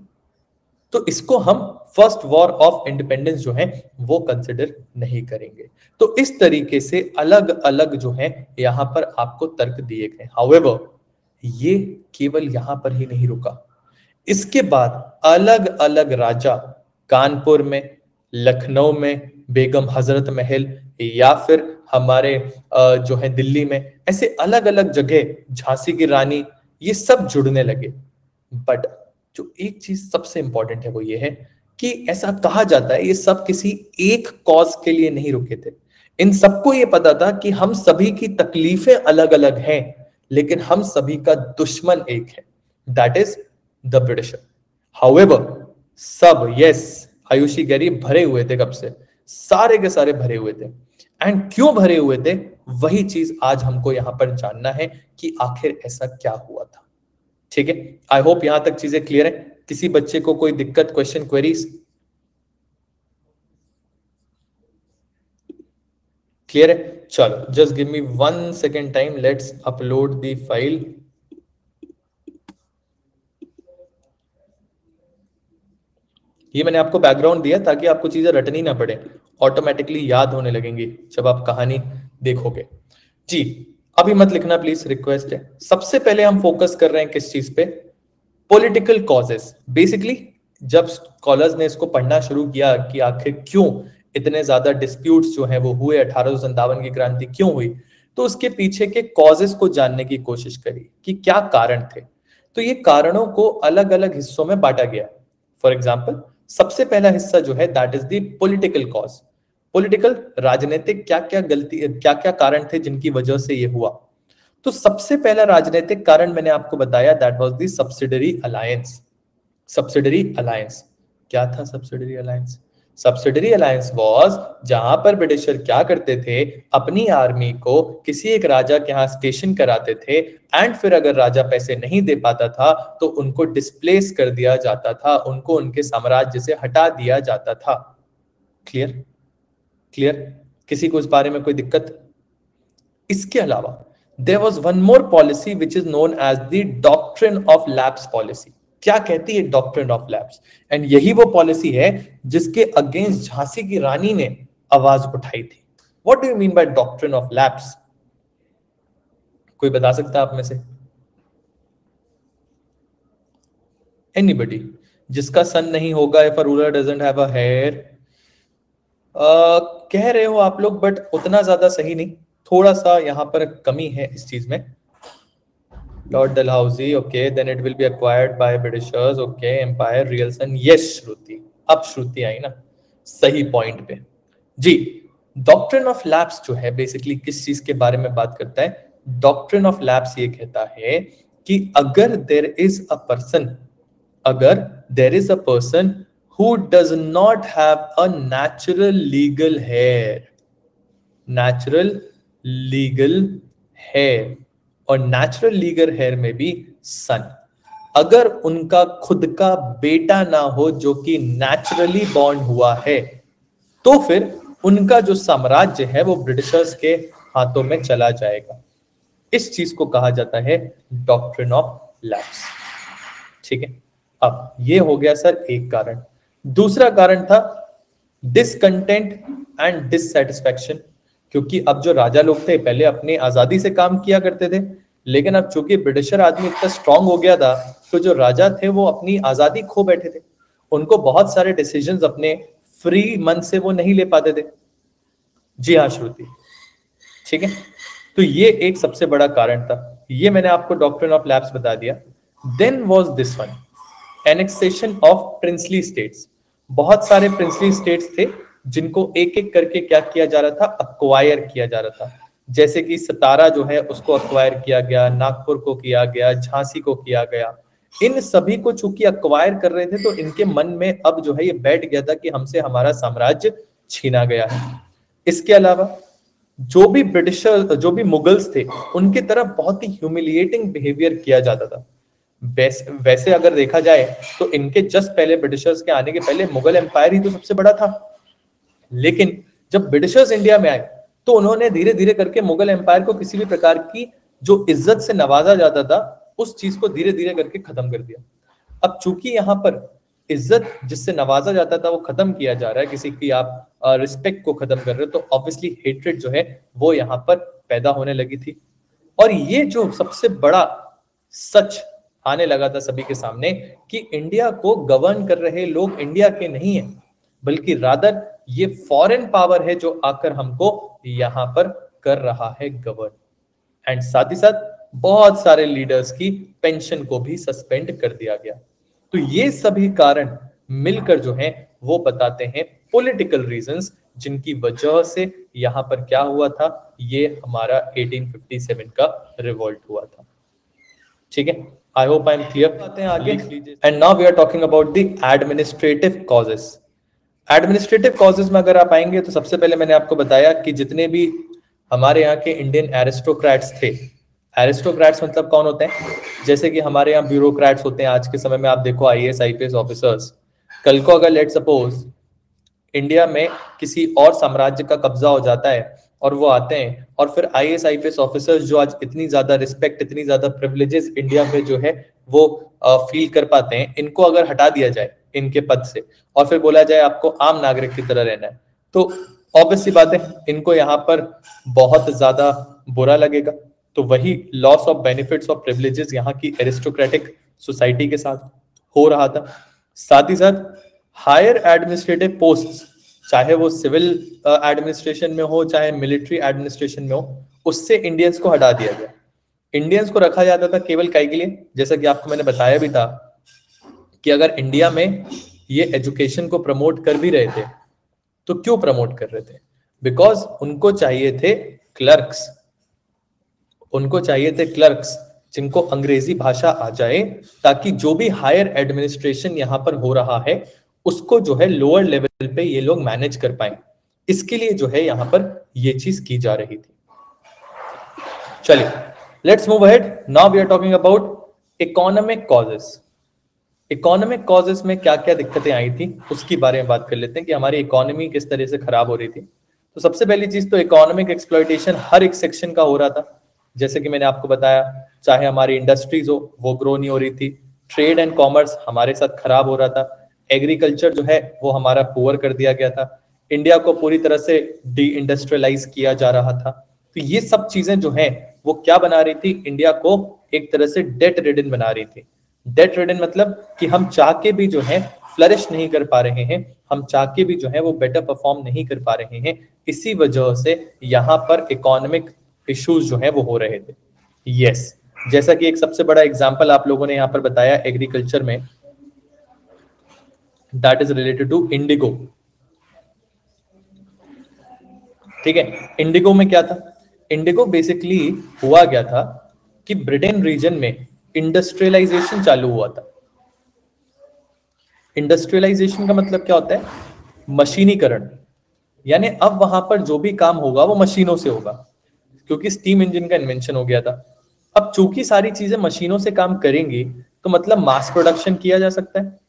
तो इसको हम फ़र्स्ट वॉर ऑफ़ इंडिपेंडेंस जो है, वो कंसिडर नहीं करेंगे। तो इस तरीके से अलग अलग जो है, यहाँ पर आपको तर्क दिए गए हाउएवर ये केवल यहाँ पर ही नहीं रुका। इसके बाद अलग अलग राजा, कानपुर में, लखनऊ में, बेगम हज़रत महल, या फिर हमारे जो है दिल्ली में, ऐसे अलग अलग जगह, झांसी की रानी, ये सब जुड़ने लगे। बट जो एक चीज़ सबसे इंपॉर्टेंट है वो ये है कि ऐसा कहा जाता है, ये सब किसी एक कॉज के लिए नहीं रुके थे। इन सबको ये पता था कि हम सभी की तकलीफें अलग अलग हैं, लेकिन हम सभी का दुश्मन एक है। That is the Britisher however सब यस आयुषी गैरी भरे हुए थे कब से? सारे के सारे भरे हुए थे। एंड क्यों भरे हुए थे? वही चीज़ आज हमको यहाँ पर जानना है कि आखिर ऐसा क्या हुआ था। ठीक है? आई होप यहाँ तक चीज़ें क्लियर है। किसी बच्चे को कोई दिक्कत क्वेश्चन क्वेरीज क्लियर है? चलो just give me one second time let's upload the file ये मैंने आपको बैकग्राउंड दिया ताकि आपको चीज़ें रटनी ना पड़े। ऑटोमेटिकली याद होने लगेंगी जब आप कहानी देखोगे। जी अभी मत लिखना प्लीज़ रिक्वेस्ट है। सबसे पहले हम फोकस कर रहे हैं किस चीज़ पे? पॉलिटिकल कॉजेस बेसिकली जब स्कॉलर्स ने इसको पढ़ना शुरू किया कि आखिर क्यों इतने ज़्यादा डिस्प्यूट्स जो हैं वो हुए, अठारह की क्रांति क्यों हुई तो उसके पीछे के कॉजेस को जानने की कोशिश करी कि क्या कारण थे। तो ये कारणों को अलग अलग हिस्सों में बांटा गया। फॉर एग्ज़ाम्पल सबसे पहला हिस्सा जो है that is the political cause political राजनीतिक क्या क्या गलती, क्या क्या कारण थे जिनकी वजह से ये हुआ? तो सबसे पहला राजनीतिक कारण मैंने आपको बताया that was the subsidiary alliance subsidiary alliance क्या था subsidiary alliance subsidiary alliance was जहाँ पर ब्रिटिशर क्या करते थे? अपनी आर्मी को किसी एक राजा के यहाँ स्टेशन कराते थे एंड फिर अगर राजा पैसे नहीं दे पाता था तो उनको डिस्प्लेस कर दिया जाता था, उनको उनके साम्राज्य से हटा दिया जाता था। क्लियर क्लियर किसी को इस बारे में कोई दिक्कत? इसके अलावा there was one more policy which is known as the doctrine of lapse policy क्या कहती है डॉक्ट्रिन ऑफ़ लैब्स एंड यही वो पॉलिसी है जिसके अगेंस्ट झांसी की रानी ने आवाज़ उठाई थी। What do you mean by doctrine of lapse कोई बता सकता है आप में से? एनीबडी जिसका सन नहीं होगा if a ruler doesn't have a heir कह रहे हो आप लोग बट उतना ज़्यादा सही नहीं। थोड़ा सा यहाँ पर कमी है इस चीज़ में। Lord Dalhousie, okay, then it will be acquired by Britishers, okay, Empire, real son, yes, Shruti अब श्रुति आई ना सही पॉइंट पे। जी डॉक्ट्रिन ऑफ़ लैब्स जो है बेसिकली किस चीज़ के बारे में बात करता है? डॉक्ट्रिन ऑफ़ लैब्स ये कहता है कि अगर देर इज़ अ पर्सन अगर there is a person who does not have a natural legal hair. Natural legal hair. और नेचुरल लीगर हेयर में भी सन अगर उनका खुद का बेटा ना हो जो कि नेचुरली बॉर्न हुआ है तो फिर उनका जो साम्राज्य है वो ब्रिटिशर्स के हाथों में चला जाएगा। इस चीज़ को कहा जाता है डॉक्ट्रिन ऑफ़ लैब्स ठीक है? अब ये हो गया, सर, एक कारण। दूसरा कारण था डिसकंटेंट एंड डिससेटिस्फैक्शन क्योंकि अब जो राजा लोग थे, पहले अपनी आज़ादी से काम किया करते थे, लेकिन अब चूँकि ब्रिटिशर आदमी इतना स्ट्रांग हो गया था तो जो राजा थे, वो अपनी आज़ादी खो बैठे थे। उनको बहुत सारे डिसीज़न अपने फ्री मन से वो नहीं ले पाते थे। जी हाँ श्रुति। ठीक है? तो ये एक सबसे बड़ा कारण था। ये मैंने आपको डॉक्टर ऑफ़ लैब्स बता दिया। Then was this one annexation of princely states बहुत सारे प्रिंसली स्टेट्स थे जिनको एक एक करके क्या किया जा रहा था? अक्वायर किया जा रहा था। जैसे कि सतारा जो है, उसको अक्वायर किया गया, नागपुर को किया गया, झांसी को किया गया। इन सभी को चूँकि अक्वायर कर रहे थे तो इनके मन में अब जो है ये बैठ गया था कि हमसे हमारा साम्राज्य छीना गया है। इसके अलावा, जो भी ब्रिटिशर, जो भी मुगल्स थे, उनकी तरफ़ बहुत ही ह्यूमिलिएटिंग बिहेवियर किया जाता था। वैसे वैसे अगर देखा जाए तो इनके जस्ट पहले ब्रिटिशर्स के आने के पहले मुगल एम्पायर ही तो सबसे बड़ा था। लेकिन जब ब्रिटिशर्स इंडिया में आए तो उन्होंने धीरे धीरे करके मुगल एम्पायर को किसी भी प्रकार की जो इज़्ज़त से नवाजा जाता था, उस चीज़ को धीरे धीरे करके खत्म कर दिया। अब चूँकि यहाँ पर इज़्ज़त जिससे नवाजा जाता था, वो खत्म किया जा रहा है, किसी की आप रिस्पेक्ट को खत्म कर रहे हो तो ऑब्वियसली हेट्रेड जो है, वो यहाँ पर पैदा होने लगी थी। और ये जो सबसे बड़ा सच आने लगा था सभी के सामने कि इंडिया को गवर्न कर रहे लोग इंडिया के नहीं है, बल्कि रादर ये फॉरेन पावर है जो आकर हमको यहाँ पर कर रहा है गवर्न एंड साथ ही साथ बहुत सारे लीडर्स की पेंशन को भी सस्पेंड कर दिया गया. तो ये सभी कारण मिलकर जो है, वो बताते हैं पॉलिटिकल रीजंस जिनकी वजह से यहाँ पर क्या हुआ था, ये हमारा 1857 का रिवोल्ट हुआ था. ठीक है? I hope I am clear आते हैं आगे and now we are talking about the administrative causes administrative causes में अगर आप आएँगे तो सबसे पहले मैंने आपको बताया कि जितने भी हमारे यहाँ के इंडियन एरिस्टोक्रेट्स थे। एरिस्टोक्रेट्स मतलब कौन होते हैं? जैसे कि हमारे यहाँ ब्यूरोक्रेट्स होते हैं। आज के समय में आप देखो I S I P S officers कल को अगर लेट सपोज़ इंडिया में किसी और साम्राज्य का कब्जा हो जाता है और वो आते हैं। और फिर I S I P S officers जो आज इतनी ज़्यादा रिस्पेक्ट इतनी ज़्यादा प्रिविलेजेस इंडिया में जो है, वो फील कर पाते हैं। इनको अगर हटा दिया जाए, इनके पद से, और फिर बोला जाए आपको आम नागरिक की तरह रहना है तो ऑब्वियस सी बात है, इनको यहाँ पर बहुत ज़्यादा बुरा लगेगा। तो वही loss of benefits of privileges यहाँ की एरिस्टोक्रेटिक सोसाइटी के साथ हो रहा था। साथ ही साथ हायर एडमिनिस्ट्रेटिव पोस्ट चाहे वो सिविल एडमिनिस्ट्रेशन में हो, चाहे मिलिट्री एडमिनिस्ट्रेशन में हो, उससे इंडियंस को हटा दिया गया। इंडियंस को रखा जाता था केवल कई के लिए। जैसा कि आपको मैंने बताया भी था कि अगर इंडिया में ये एजुकेशन को प्रमोट कर भी रहे थे तो क्यों प्रमोट कर रहे थे? बिकॉज़ उनको चाहिए थे क्लर्क्स उनको चाहिए थे क्लर्क्स जिनको अंग्रेज़ी भाषा आ जाए, ताकि जो भी हायर एडमिनिस्ट्रेशन यहाँ पर हो रहा है उसको जो है लोअर लेवल पे ये लोग मैनेज कर पाए। इसके लिए जो है यहाँ पर ये चीज़ की जा रही थी। चलिए let's move ahead now we are talking about economic causes economic causes में क्या क्या दिक्कतें आई थी, उसकी बारे में बात कर लेते हैं कि हमारी इकोनॉमी किस तरह से खराब हो रही थी। तो सबसे पहली चीज़ तो इकोनॉमिक एक्सप्लॉयटेशन हर एक सेक्शन का हो रहा था। जैसे कि मैंने आपको बताया, चाहे हमारी इंडस्ट्रीज़ हो, वो ग्रो नहीं हो रही थी। ट्रेड एंड कॉमर्स हमारे साथ खराब हो रहा था। एग्रीकल्चर जो है, वो हमारा पुअर कर दिया गया था। इंडिया को पूरी तरह से डी इंडस्ट्रियलाइज किया जा रहा था। तो ये सब चीज़ें जो है, वो क्या बना रही थी? इंडिया को एक तरह से डेट रिडन बना रही थी। डेट रिडन मतलब कि हम चाह के भी जो है फ्लरिश नहीं कर पा रहे हैं। हम चाह के भी जो है, वो बेटर परफॉर्म नहीं कर पा रहे हैं। इसी वजह से यहाँ पर इकोनॉमिक इश्यूज़ जो है, वो हो रहे थे। Yes yes. जैसा कि एक सबसे बड़ा एग्ज़ाम्पल आप लोगों ने यहाँ पर बताया एग्रीकल्चर में that is related to indigo ठीक है? इंडिगो में क्या था? इंडिगो बेसिकली हुआ गया था कि ब्रिटेन रीजन में इंडस्ट्रियलाइजेशन चालू हुआ था। इंडस्ट्रियलाइजेशन का मतलब क्या होता है? मशीनीकरण। यानी अब वहाँ पर जो भी काम होगा, वो मशीनों से होगा। क्योंकि स्टीम इंजन का इन्वेंशन हो गया था। अब चूँकि सारी चीज़ें मशीनों से काम करेंगी तो मतलब मास प्रोडक्शन किया जा सकता है।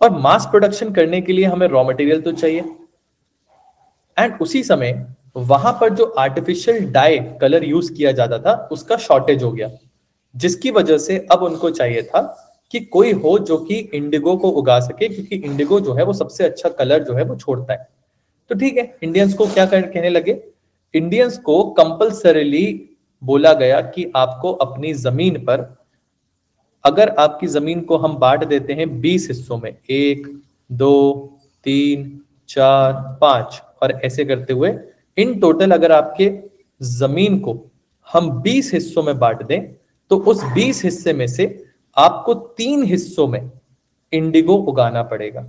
और मास प्रोडक्शन करने के लिए हमें रॉ मटेरियल तो चाहिए। एंड उसी समय वहाँ पर जो आर्टिफिशियल डाई कलर यूज़ किया जाता था, उसका शॉर्टेज हो गया। जिसकी वजह से अब उनको चाहिए था कि कोई हो जो कि इंडिगो को उगा सके, क्योंकि इंडिगो जो है वो सबसे अच्छा कलर जो है वो छोड़ता है। तो ठीक है इंडियंस को क्या कहने लगे? इंडियंस को कंपल्सरीली बोला गया कि आपको अपनी ज़मीन पर अगर आपकी ज़मीन को हम बांट देते हैं बीस हिस्सों में, एक, दो, तीन, चार, पाँच, और ऐसे करते हुए, इन टोटल अगर आपके ज़मीन को हम बीस हिस्सों में बांट दें तो उस बीस हिस्से में से आपको तीन हिस्सों में इंडिगो उगाना पड़ेगा।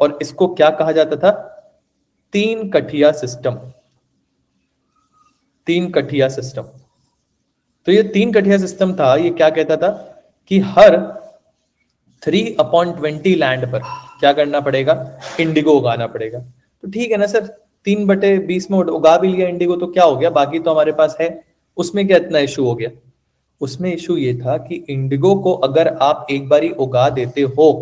और इसको क्या कहा जाता था? तीन कठिया सिस्टम तीन कठिया सिस्टम तो ये तीन कठिया सिस्टम था, ये क्या कहता था कि हर थ्री अपॉन ट्वेंटी लैंड पर क्या करना पड़ेगा? इंडिगो उगाना पड़ेगा। तो ठीक है ना सर तीन बटे बीस में उगा भी लिया इंडिगो तो क्या हो गया? बाकी तो हमारे पास है। उसमें क्या इतना इशू हो गया? उसमें इशू ये था कि इंडिगो को अगर आप एक बारी उगा देते हो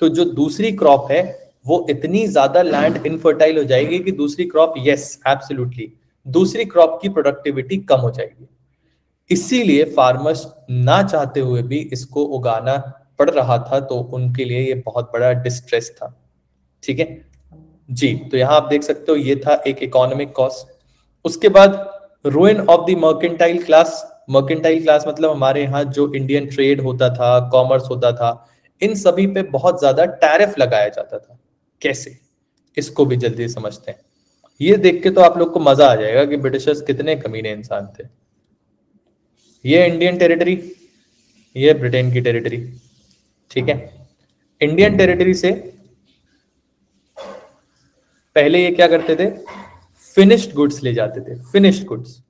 तो जो दूसरी क्रॉप है, वो इतनी ज़्यादा लैंड इनफर्टाइल हो जाएगी कि दूसरी क्रॉप यस एब्सोल्युटली दूसरी क्रॉप की प्रोडक्टिविटी कम हो जाएगी। इसीलिए फार्मर्स ना चाहते हुए भी इसको उगाना पड़ रहा था तो उनके लिए ये बहुत बड़ा डिस्ट्रेस था। ठीक है? जी तो यहाँ आप देख सकते हो, ये था एक इकोनॉमिक कॉस्ट उसके बाद ruin of the mercantile class mercantile class मतलब हमारे यहाँ जो इंडियन ट्रेड होता था कॉमर्स होता था, इन सभी पे बहुत ज़्यादा टैरिफ लगाया जाता था। कैसे? इसको भी जल्दी समझते हैं। ये देख के तो आप लोग को मज़ा आ जाएगा कि ब्रिटिशर्स कितने कमीने इंसान थे। ये इंडियन टेरिटरी ये ब्रिटेन की टेरिटरी ठीक है? इंडियन टेरिटरी से पहले ये क्या करते थे? फिनिश्ड गुड्स ले जाते थे फिनिश्ड गुड्स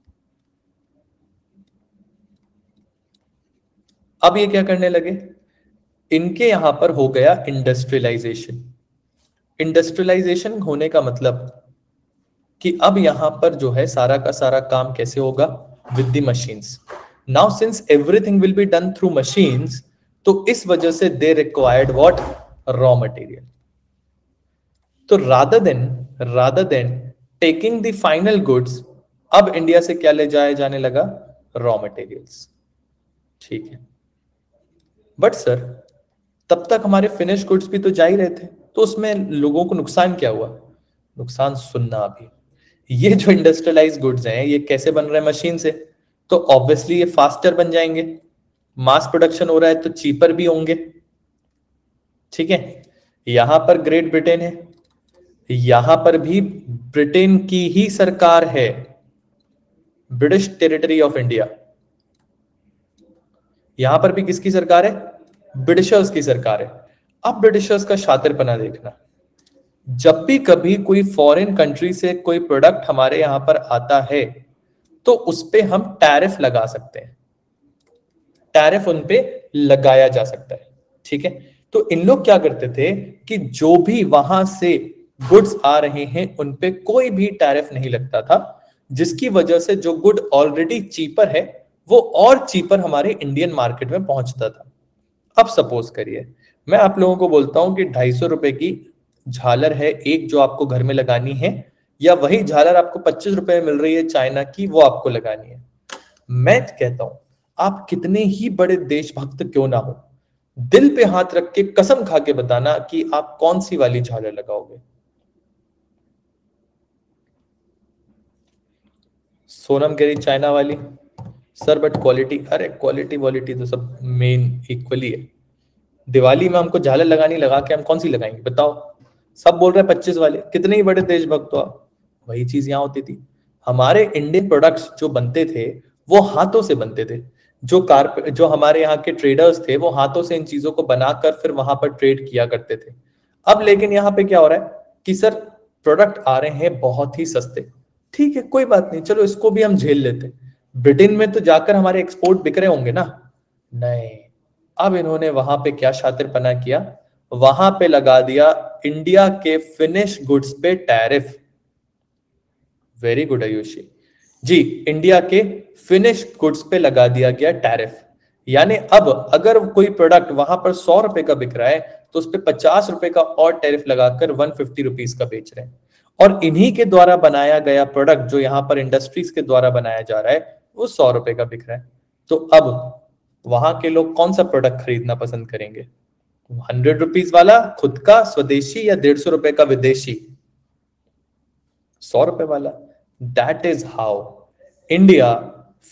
अब ये क्या करने लगे? इनके यहाँ पर हो गया इंडस्ट्रियलाइजेशन इंडस्ट्रियलाइजेशन होने का मतलब कि अब यहाँ पर जो है सारा का सारा काम कैसे होगा? With the machines now since everything will be done through machines तो इस वजह से they required what raw material तो Radha then Radha then taking the final goods अब इंडिया से क्या ले जाया जाने लगा? रॉ मटेरियल्स ठीक है. बट सर तब तक हमारे फिनिश गुड्स भी तो जा ही रहे थे। तो उसमें लोगों को नुकसान क्या हुआ? नुकसान सुनना अभी। ये जो इंडस्ट्रियलाइज गुड्स हैं, ये कैसे बन रहे हैं मशीन से? तो ऑब्वियसली ये फास्टर बन जाएँगे। मास प्रोडक्शन हो रहा है तो चीपर भी होंगे। ठीक है? यहाँ पर ग्रेट ब्रिटेन है। यहाँ पर भी ब्रिटेन की ही सरकार है। ब्रिटिश टेरिटरी ऑफ़ इंडिया यहाँ पर भी किसकी सरकार है? ब्रिटिशर्स की सरकार है। अब ब्रिटिशर्स का शातिरपना देखना। जब भी कभी कोई फॉरेन कंट्री से कोई प्रोडक्ट हमारे यहाँ पर आता है तो उस पर हम टैरिफ लगा सकते हैं। टैरिफ उन पे लगाया जा सकता है, ठीक है? तो इन लोग क्या करते थे कि जो भी वहाँ से गुड्स आ रहे हैं, उन पे कोई भी टैरिफ नहीं लगता था, जिसकी वजह से जो गुड ऑलरेडी चीपर है, वो और चीपर हमारे इंडियन मार्केट में पहुँचता था। अब सपोज़ करिए, मैं आप लोगों को बोलता हूँ कि ढाई सौ रुपए की झालर है, एक जो आपको घर में लगानी है या वही झालर आपको पच्चीस रुपए में मिल रही है चाइना की, वो आपको लगानी है। मैं कहता हूँ, आप कितने ही बड़े देशभक्त क्यों ना हो, दिल पे हाथ रख के कसम खा के बताना कि आप कौन सी वाली झालर लगाओगे। सोनम गिरी चाइना वाली, सर बट क्वालिटी अरे क्वालिटी वॉलिटी तो सब मेन इक्वली है। दिवाली में हमको झालर लगानी, लगा के हम कौन सी लगाएँगे, बताओ। सब बोल रहे हैं पच्चीस वाले, कितने ही बड़े देशभक्त हो आप। वही चीज़ यहाँ होती थी। हमारे इंडियन प्रोडक्ट्स जो बनते थे, वो हाथों से बनते थे। जो कार, जो हमारे यहाँ के ट्रेडर्स थे, वो हाथों से इन चीज़ों को बनाकर फिर वहाँ पर ट्रेड किया करते थे। अब लेकिन यहाँ पे क्या हो रहा है कि सर प्रोडक्ट आ रहे हैं बहुत ही सस्ते। ठीक है, कोई बात नहीं, चलो इसको भी हम झेल लेते ब्रिटेन में तो जाकर हमारे एक्सपोर्ट बिक रहे होंगे ना? नहीं। अब इन्होंने वहाँ पे क्या शातिरपना किया? वहाँ पे लगा दिया इंडिया के फिनिश गुड्स पे tariff very good Ayushi ji India के फिनिश गुड्स पे लगा दिया गया टैरिफ यानी अब अगर कोई प्रोडक्ट वहाँ पर सौ रुपए का बिक रहा है तो उस पर पचास रुपए का और टैरिफ लगाकर वन फिफ्टी रुपीज़ का बेच रहे हैं। और इन्हीं के द्वारा बनाया गया प्रोडक्ट जो यहाँ पर इंडस्ट्रीज़ के द्वारा बनाया जा रहा है, वो सौ रुपए का बिक रहा है। तो अब वहाँ के लोग कौन सा प्रोडक्ट खरीदना पसंद करेंगे? हंड्रेड रुपीज़ वाला, खुद का, स्वदेशी या डेढ़ सौ रुपए का विदेशी? सौ रुपए वाला। That is how India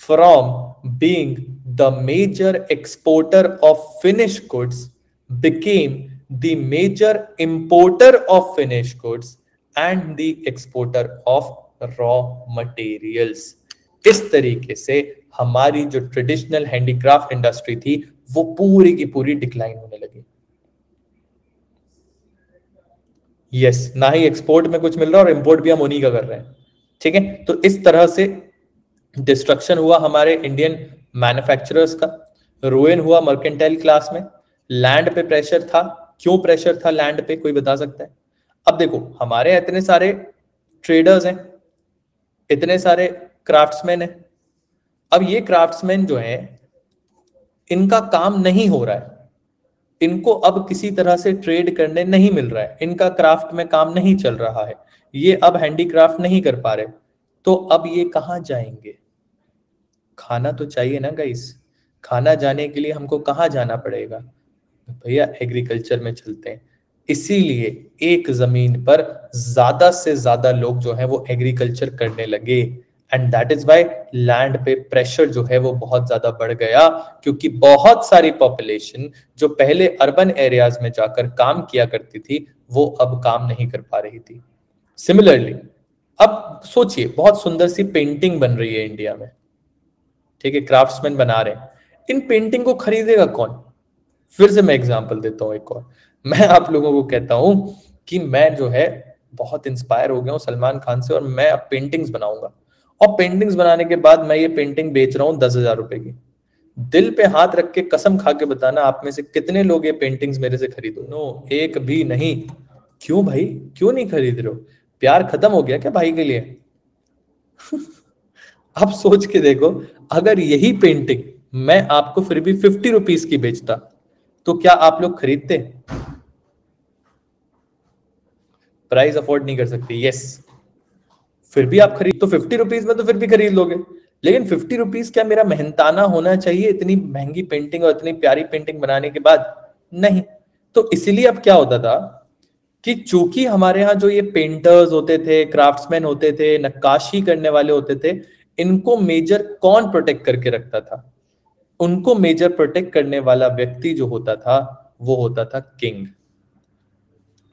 from being the major exporter of finish goods became the major importer of finish goods and the exporter of raw materials इस तरीके से हमारी जो ट्रेडिशनल हैंडीक्राफ्ट इंडस्ट्री थी वो पूरी की पूरी डिक्लाइन होने लगी। यस yes, ना ही एक्सपोर्ट में कुछ मिल रहा और इंपोर्ट भी हम उन्हीं का कर रहे हैं। ठीक है? तो इस तरह से डिस्ट्रक्शन हुआ हमारे इंडियन मैन्युफैक्चरर्स का। रोइन हुआ मर्केंटाइल क्लास में। लैंड पे प्रेशर था। क्यों प्रेशर था लैंड पे? कोई बता सकता है? अब देखो, हमारे इतने सारे ट्रेडर्स हैं। इतने सारे क्राफ्ट्समैन है। अब ये क्राफ्ट्समैन जो है, इनका काम नहीं हो रहा है। इनको अब किसी तरह से ट्रेड करने नहीं मिल रहा है। इनका क्राफ्ट में काम नहीं चल रहा है। ये अब हैंडीक्राफ्ट नहीं कर पा रहे। तो अब ये कहाँ जाएँगे? खाना तो चाहिए ना गाइस खाना जाने के लिए हमको कहा जाना पड़ेगा? भैया एग्रीकल्चर में चलते हैं। इसीलिए एक ज़मीन पर ज़्यादा से ज़्यादा लोग जो है वो एग्रीकल्चर करने लगे। And that is why land पे प्रेशर जो है वो बहुत ज़्यादा बढ़ गया। क्योंकि बहुत सारी पॉपुलेशन जो पहले अर्बन एरियाज़ में जाकर काम किया करती थी, वो अब काम नहीं कर पा रही थी। सिमिलरली अब सोचिए, बहुत सुंदर सी पेंटिंग बन रही है इंडिया में। ठीक है क्राफ्ट्समैन बना रहे इन पेंटिंग को खरीदेगा कौन? फिर से मैं एग्जांपल देता हूँ एक और। मैं आप लोगों को कहता हूँ कि मैं जो है, बहुत इंस्पायर हो गया हूँ सलमान खान से और मैं अब पेंटिंग्स बनाऊँगा। और पेंटिंग्स बनाने के बाद मैं ये पेंटिंग बेच रहा हूँ दस हज़ार रुपए की। दिल पे हाथ रख के कसम खा के बताना, आप में से कितने लोग ये पेंटिंग्स मेरे से खरीदो? नो एक भी नहीं। क्यों भाई? क्यों नहीं खरीद रहे हो? प्यार खत्म हो गया क्या भाई के लिए? आप सोच के देखो, अगर यही पेंटिंग मैं आपको फिर भी फिफ्टी रुपीज़ की बेचता तो क्या आप लोग खरीदते? प्राइस अफोर्ड नहीं कर सकते यस फिर भी आप खरीद तो फिफ्टी रुपीज़ में तो फिर भी खरीद लोगे। लेकिन फिफ्टी रुपीज़ क्या मेरा मेहनताना होना चाहिए इतनी महँगी पेंटिंग और इतनी प्यारी पेंटिंग बनाने के बाद? नहीं। तो इसीलिए अब क्या होता था? कि चूँकि हमारे यहाँ जो ये पेंटर्स होते थे क्राफ्ट्समैन होते थे, नक्काशी करने वाले होते थे, इनको मेजर कौन प्रोटेक्ट करके रखता था? उनको मेजर प्रोटेक्ट करने वाला व्यक्ति जो होता था, वो होता था किंग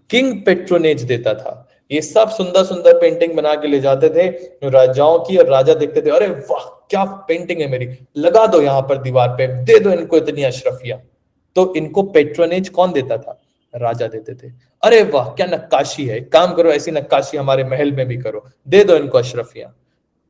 किंग पेट्रोनेज देता था। ये सब सुंदर सुंदर पेंटिंग बना के ले जाते थे, राजाओं की और राजा देखते थे, अरे वाह, क्या पेंटिंग है मेरी, लगा दो यहाँ पर दीवार पे, दे दो इनको इतनी अशरफिया। तो इनको पेट्रोनेज कौन देता था? राजा देते थे। अरे वाह, क्या नक्काशी है। काम करो, ऐसी नक्काशी हमारे महल में भी करो। दे दो इनको अशरफिया।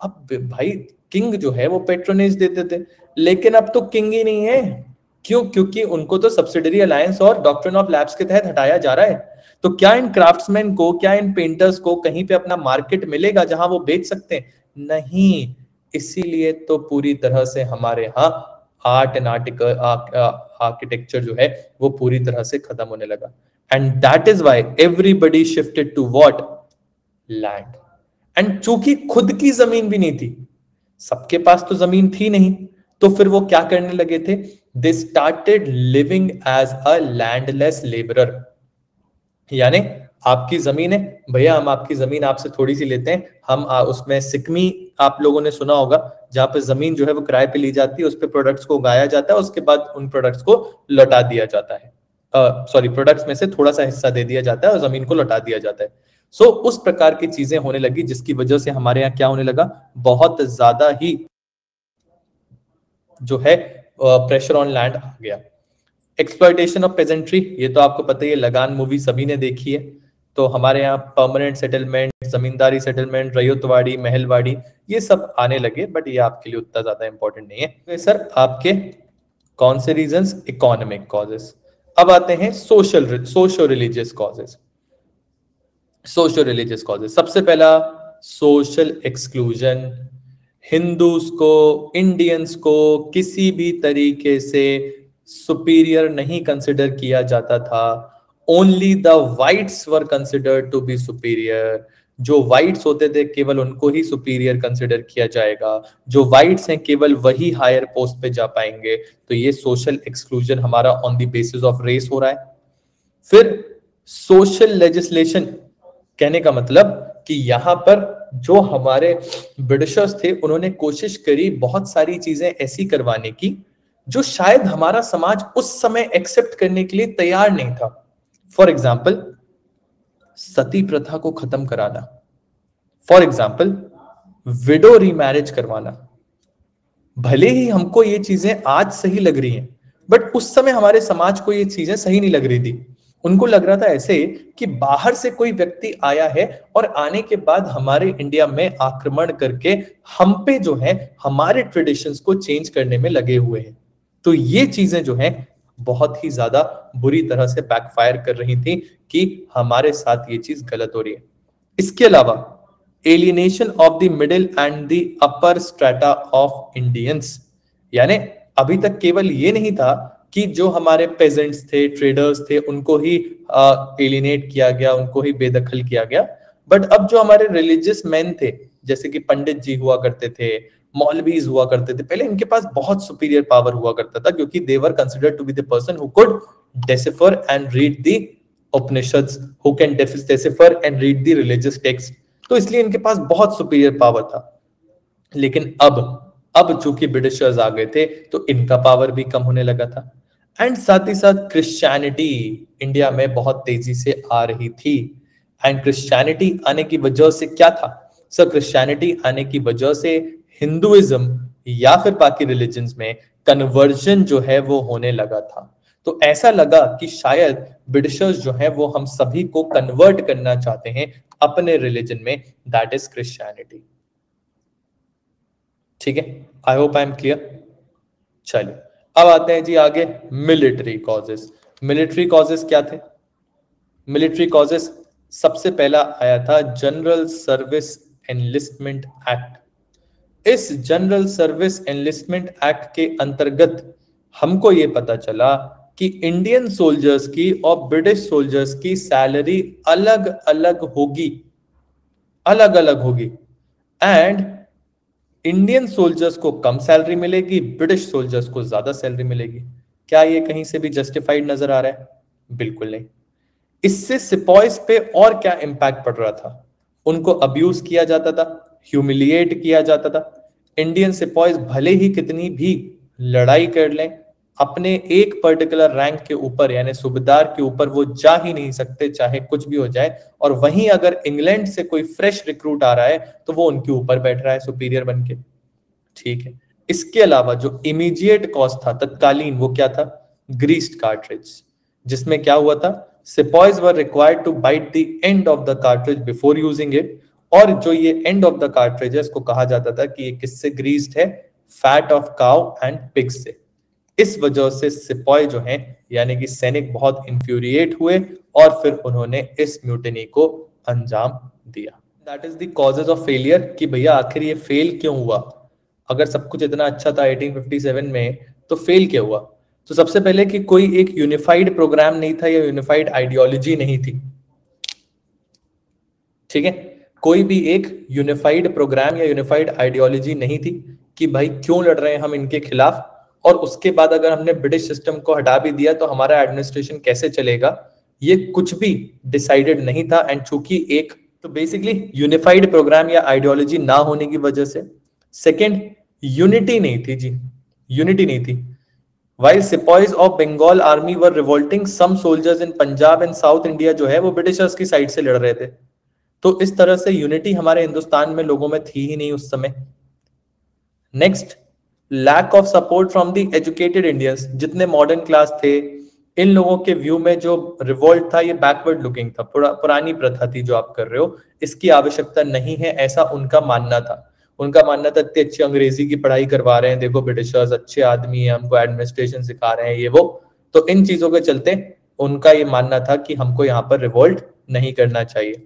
अब भाई, किंग जो है, वो पेट्रोनेज देते। थे लेकिन अब तो किंग ही नहीं है। क्यों? क्योंकि उनको तो सब्सिडरी अलायंस और डॉक्टर ऑफ़ लैब्स के तहत हटाया जा रहा है। तो क्या इन क्राफ्ट्समैन को, क्या इन पेंटर्स को कहीं पे अपना मार्केट मिलेगा जहाँ वो बेच सकते हैं? नहीं। इसीलिए तो पूरी तरह से हमारे यहाँ आर्ट एंड आर्टिकल आर्किटेक्चर जो है, वो पूरी तरह से खत्म होने लगा। And that is why everybody shifted to what land and चूँकि खुद की ज़मीन भी नहीं थी सबके पास तो ज़मीन थी नहीं तो फिर वो क्या करने लगे थे? They started living as a landless labourer यानी आपकी ज़मीन है भैया हम आपकी ज़मीन आपसे थोड़ी सी लेते हैं हम आ, उसमें सिकमी आप लोगों ने सुना होगा जहाँ पे ज़मीन जो है वो किराए पे ली जाती है उस पर प्रोडक्ट्स को उगाया जाता है उसके बाद उन प्रोडक्ट्स को लौटा दिया जाता है। सॉरी प्रोडक्ट्स में से थोड़ा सा हिस्सा दे दिया जाता है और ज़मीन को लौटा दिया जाता है। सो so, उस प्रकार की चीज़ें होने लगी जिसकी वजह से हमारे यहाँ क्या होने लगा? बहुत ज़्यादा ही जो है प्रेशर ऑन लैंड आ गया। एक्सप्लॉयटेशन ऑफ़ पेजेंट्री ये तो आपको पता ही है लगान मूवी सभी ने देखी है। तो हमारे यहाँ permanent settlement zamindari settlement ryotwari mahalwari ये सब आने लगे बट ये आपके लिए उतना ज़्यादा इंपॉर्टेंट नहीं है। तो सर आपके कौन से रीजन इकोनॉमिक कॉजेस अब आते हैं social socio religious causes socio religious causes सबसे पहला सोशल एक्सक्लूजन हिंदूज को इंडियंस को किसी भी तरीके से सुपीरियर नहीं कंसिडर किया जाता था. Only the whites were considered to be superior जो वाइट्स होते थे, केवल उनको ही सुपीरियर कंसिडर किया जाएगा। जो वाइट्स हैं, केवल वही हायर पोस्ट पे जा पाएँगे। तो ये सोशल एक्सक्लूजन हमारा on the basis of race हो रहा है। फिर सोशल लेजिस्लेशन कहने का मतलब कि यहाँ पर जो हमारे ब्रिटिशर्स थे, उन्होंने कोशिश करी बहुत सारी चीज़ें ऐसी करवाने की, जो शायद हमारा समाज उस समय एक्सेप्ट करने के लिए तैयार नहीं था। फॉर एग्ज़ाम्पल सती प्रथा को खत्म कराना। फॉर एग्ज़ाम्पल विडो रीमैरिज करवाना। भले ही हमको ये चीज़ें आज सही लग रही हैं बट उस समय हमारे समाज को ये चीज़ें सही नहीं लग रही थी। उनको लग रहा था ऐसे कि बाहर से कोई व्यक्ति आया है और आने के बाद हमारे इंडिया में आक्रमण करके हम पे जो है, हमारे ट्रेडिशंस को चेंज करने में लगे हुए हैं। तो ये चीज़ें जो हैं बहुत ही ज़्यादा बुरी तरह से बैकफायर कर रही थी कि हमारे साथ ये चीज़ गलत हो रही है। इसके अलावा alienation of the middle and the upper strata of Indians यानी अभी तक केवल ये नहीं था कि जो हमारे पेजेंट्स थे ट्रेडर्स थे, उनको ही एलिनेट किया गया, उनको ही बेदखल किया गया। बट अब जो हमारे रिलीजियस मैन थे, जैसे कि पंडित जी हुआ करते थे मौलवीज हुआ करते थे। पहले इनके पास बहुत सुपीरियर पावर हुआ करता था, क्योंकि they were consider to be the person who could decipher and read the Upanishads who can decipher and read the religious text तो इसलिए इनके पास बहुत सुपीरियर पावर था। लेकिन अब अब चूँकि ब्रिटिशर्स आ गए थे तो इनका पावर भी कम होने लगा था। एंड साथ ही साथ क्रिश्चियनिटी इंडिया में बहुत तेज़ी से आ रही थी। एंड क्रिश्चियनिटी आने की वजह से क्या था? सर क्रिश्चियनिटी आने की वजह से हिंदुइज्म या फिर बाकी रिलीजन में कन्वर्जन जो है वो होने लगा था। तो ऐसा लगा कि शायद ब्रिटिशर्स जो है वो हम सभी को कन्वर्ट करना चाहते हैं अपने रिलीजन में दैट इज़ क्रिश्चियनिटी ठीक है? I hope I am clear चलिए, अब आते हैं जी आगे मिलिट्री कॉजेस मिलिट्री कॉजेस क्या थे? मिलिट्री कॉजेस सबसे पहला आया था जनरल सर्विस एनलिस्टमेंट एक्ट इस जनरल सर्विस एनलिस्टमेंट एक्ट के अंतर्गत हमको ये पता चला कि इंडियन सोल्जर्स की और ब्रिटिश सोल्जर्स की सैलरी अलग अलग होगी। अलग अलग होगी। एंड इंडियन सोल्जर्स को कम सैलरी मिलेगी ब्रिटिश सोल्जर्स को ज़्यादा सैलरी मिलेगी। क्या ये कहीं से भी जस्टिफाइड नज़र आ रहा है? बिल्कुल नहीं। इससे सिपॉइस पे और क्या इंपैक्ट पड़ रहा था? उनको अब्यूज किया जाता था ह्यूमिलिएट किया जाता था। इंडियन सिपॉइज भले ही कितनी भी लड़ाई कर लें, अपने एक पर्टिकुलर रैंक के ऊपर, यानी सूबेदार के ऊपर वो जा ही नहीं सकते, चाहे कुछ भी हो जाए। और वहीं अगर इंग्लैंड से कोई फ्रेश रिक्रूट आ रहा है तो वो उनके ऊपर बैठ रहा है सुपीरियर बन के। ठीक है। इसके अलावा जो इमीडिएट कॉस्ट था, तत्कालीन, वो क्या था? ग्रीस्ड कार्ट्रिज जिसमें क्या हुआ था? Sepoys were required to bite the end of the cartridge before using it और जो ये एंड ऑफ़ द कार्ट्रिज है इसको कहा जाता था कि ये किससे ग्रीस्ड है? Fat of cow and pig से। इस वजह से सिपॉय जो हैं, यानी कि सैनिक बहुत इंफ्यूरिएट हुए और फिर उन्होंने इस म्यूटनी को अंजाम दिया। That is the causes of failure कि भैया आखिर ये फेल क्यों हुआ? अगर सब कुछ इतना अच्छा था 1857 में तो फेल क्या हुआ? तो सबसे पहले कि कोई एक यूनिफाइड प्रोग्राम नहीं था या यूनिफाइड आइडियोलॉजी नहीं थी। ठीक है? कोई भी एक यूनिफाइड प्रोग्राम या यूनिफाइड आइडियोलॉजी नहीं थी कि भाई क्यों लड़ रहे हैं हम इनके खिलाफ? और उसके बाद अगर हमने ब्रिटिश सिस्टम को हटा भी दिया तो हमारा एडमिनिस्ट्रेशन कैसे चलेगा? ये कुछ भी डिसाइडेड नहीं था एंड चूँकि एक तो बेसिकली यूनिफाइड प्रोग्राम या आइडियोलॉजी ना होने की वजह से। सेकेंड यूनिटी नहीं थी जी। यूनिटी नहीं थी। While sepoys of Bengal army were revolting some soldiers in Punjab and south India जो है वो ब्रिटिशर्स की साइड से लड़ रहे थे। तो इस तरह से यूनिटी हमारे हिंदुस्तान में लोगों में थी ही नहीं उस समय। Next lack of support from the educated Indians जितने मॉडर्न क्लास थे इन लोगों के व्यू में जो रिवोल्ट था ये बैकवर्ड लुकिंग था पुरा, पुरानी प्रथा थी जो आप कर रहे हो इसकी आवश्यकता नहीं है ऐसा उनका मानना था। उनका मानना था इतनी अच्छी अंग्रेज़ी की पढ़ाई करवा रहे हैं देखो ब्रिटिशर्स अच्छे आदमी है हमको एडमिनिस्ट्रेशन सिखा रहे हैं ये वो। तो इन चीज़ों के चलते उनका ये मानना था कि हमको यहाँ पर रिवोल्ट नहीं करना चाहिए।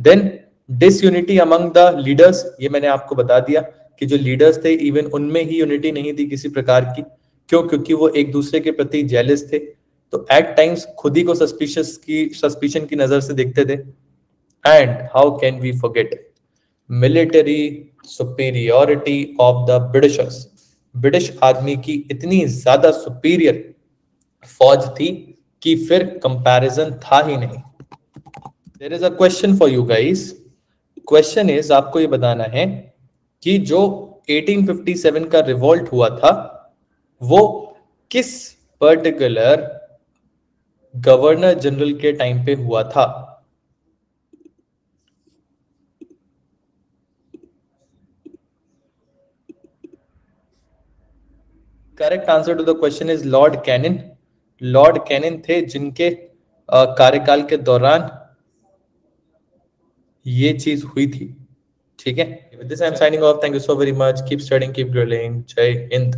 Then disunity among the leaders ये मैंने आपको बता दिया कि जो लीडर्स थे इवन उनमें ही यूनिटी नहीं थी किसी प्रकार की। क्यों? क्योंकि वो एक दूसरे के प्रति जेलिस थे। तो एट टाइम्स खुद ही को सस्पिशियस की सस्पिशन की नज़र से देखते थे। And how can we forget military superiority of the Britishers British army की इतनी ज़्यादा सुपीरियर फौज थी कि फिर कंपैरिजन था ही नहीं। There is a question for you guys question is आपको ये बताना है कि जो 1857 का रिवोल्ट हुआ था, वो किस पर्टिकुलर गवर्नर जनरल के टाइम पे हुआ था? Correct answer to the question is Lord Canning Lord Canning थे जिनके कार्यकाल के दौरान ये चीज़ हुई थी ठीक है with this i'm signing off thank you so very much keep studying keep drilling jai hind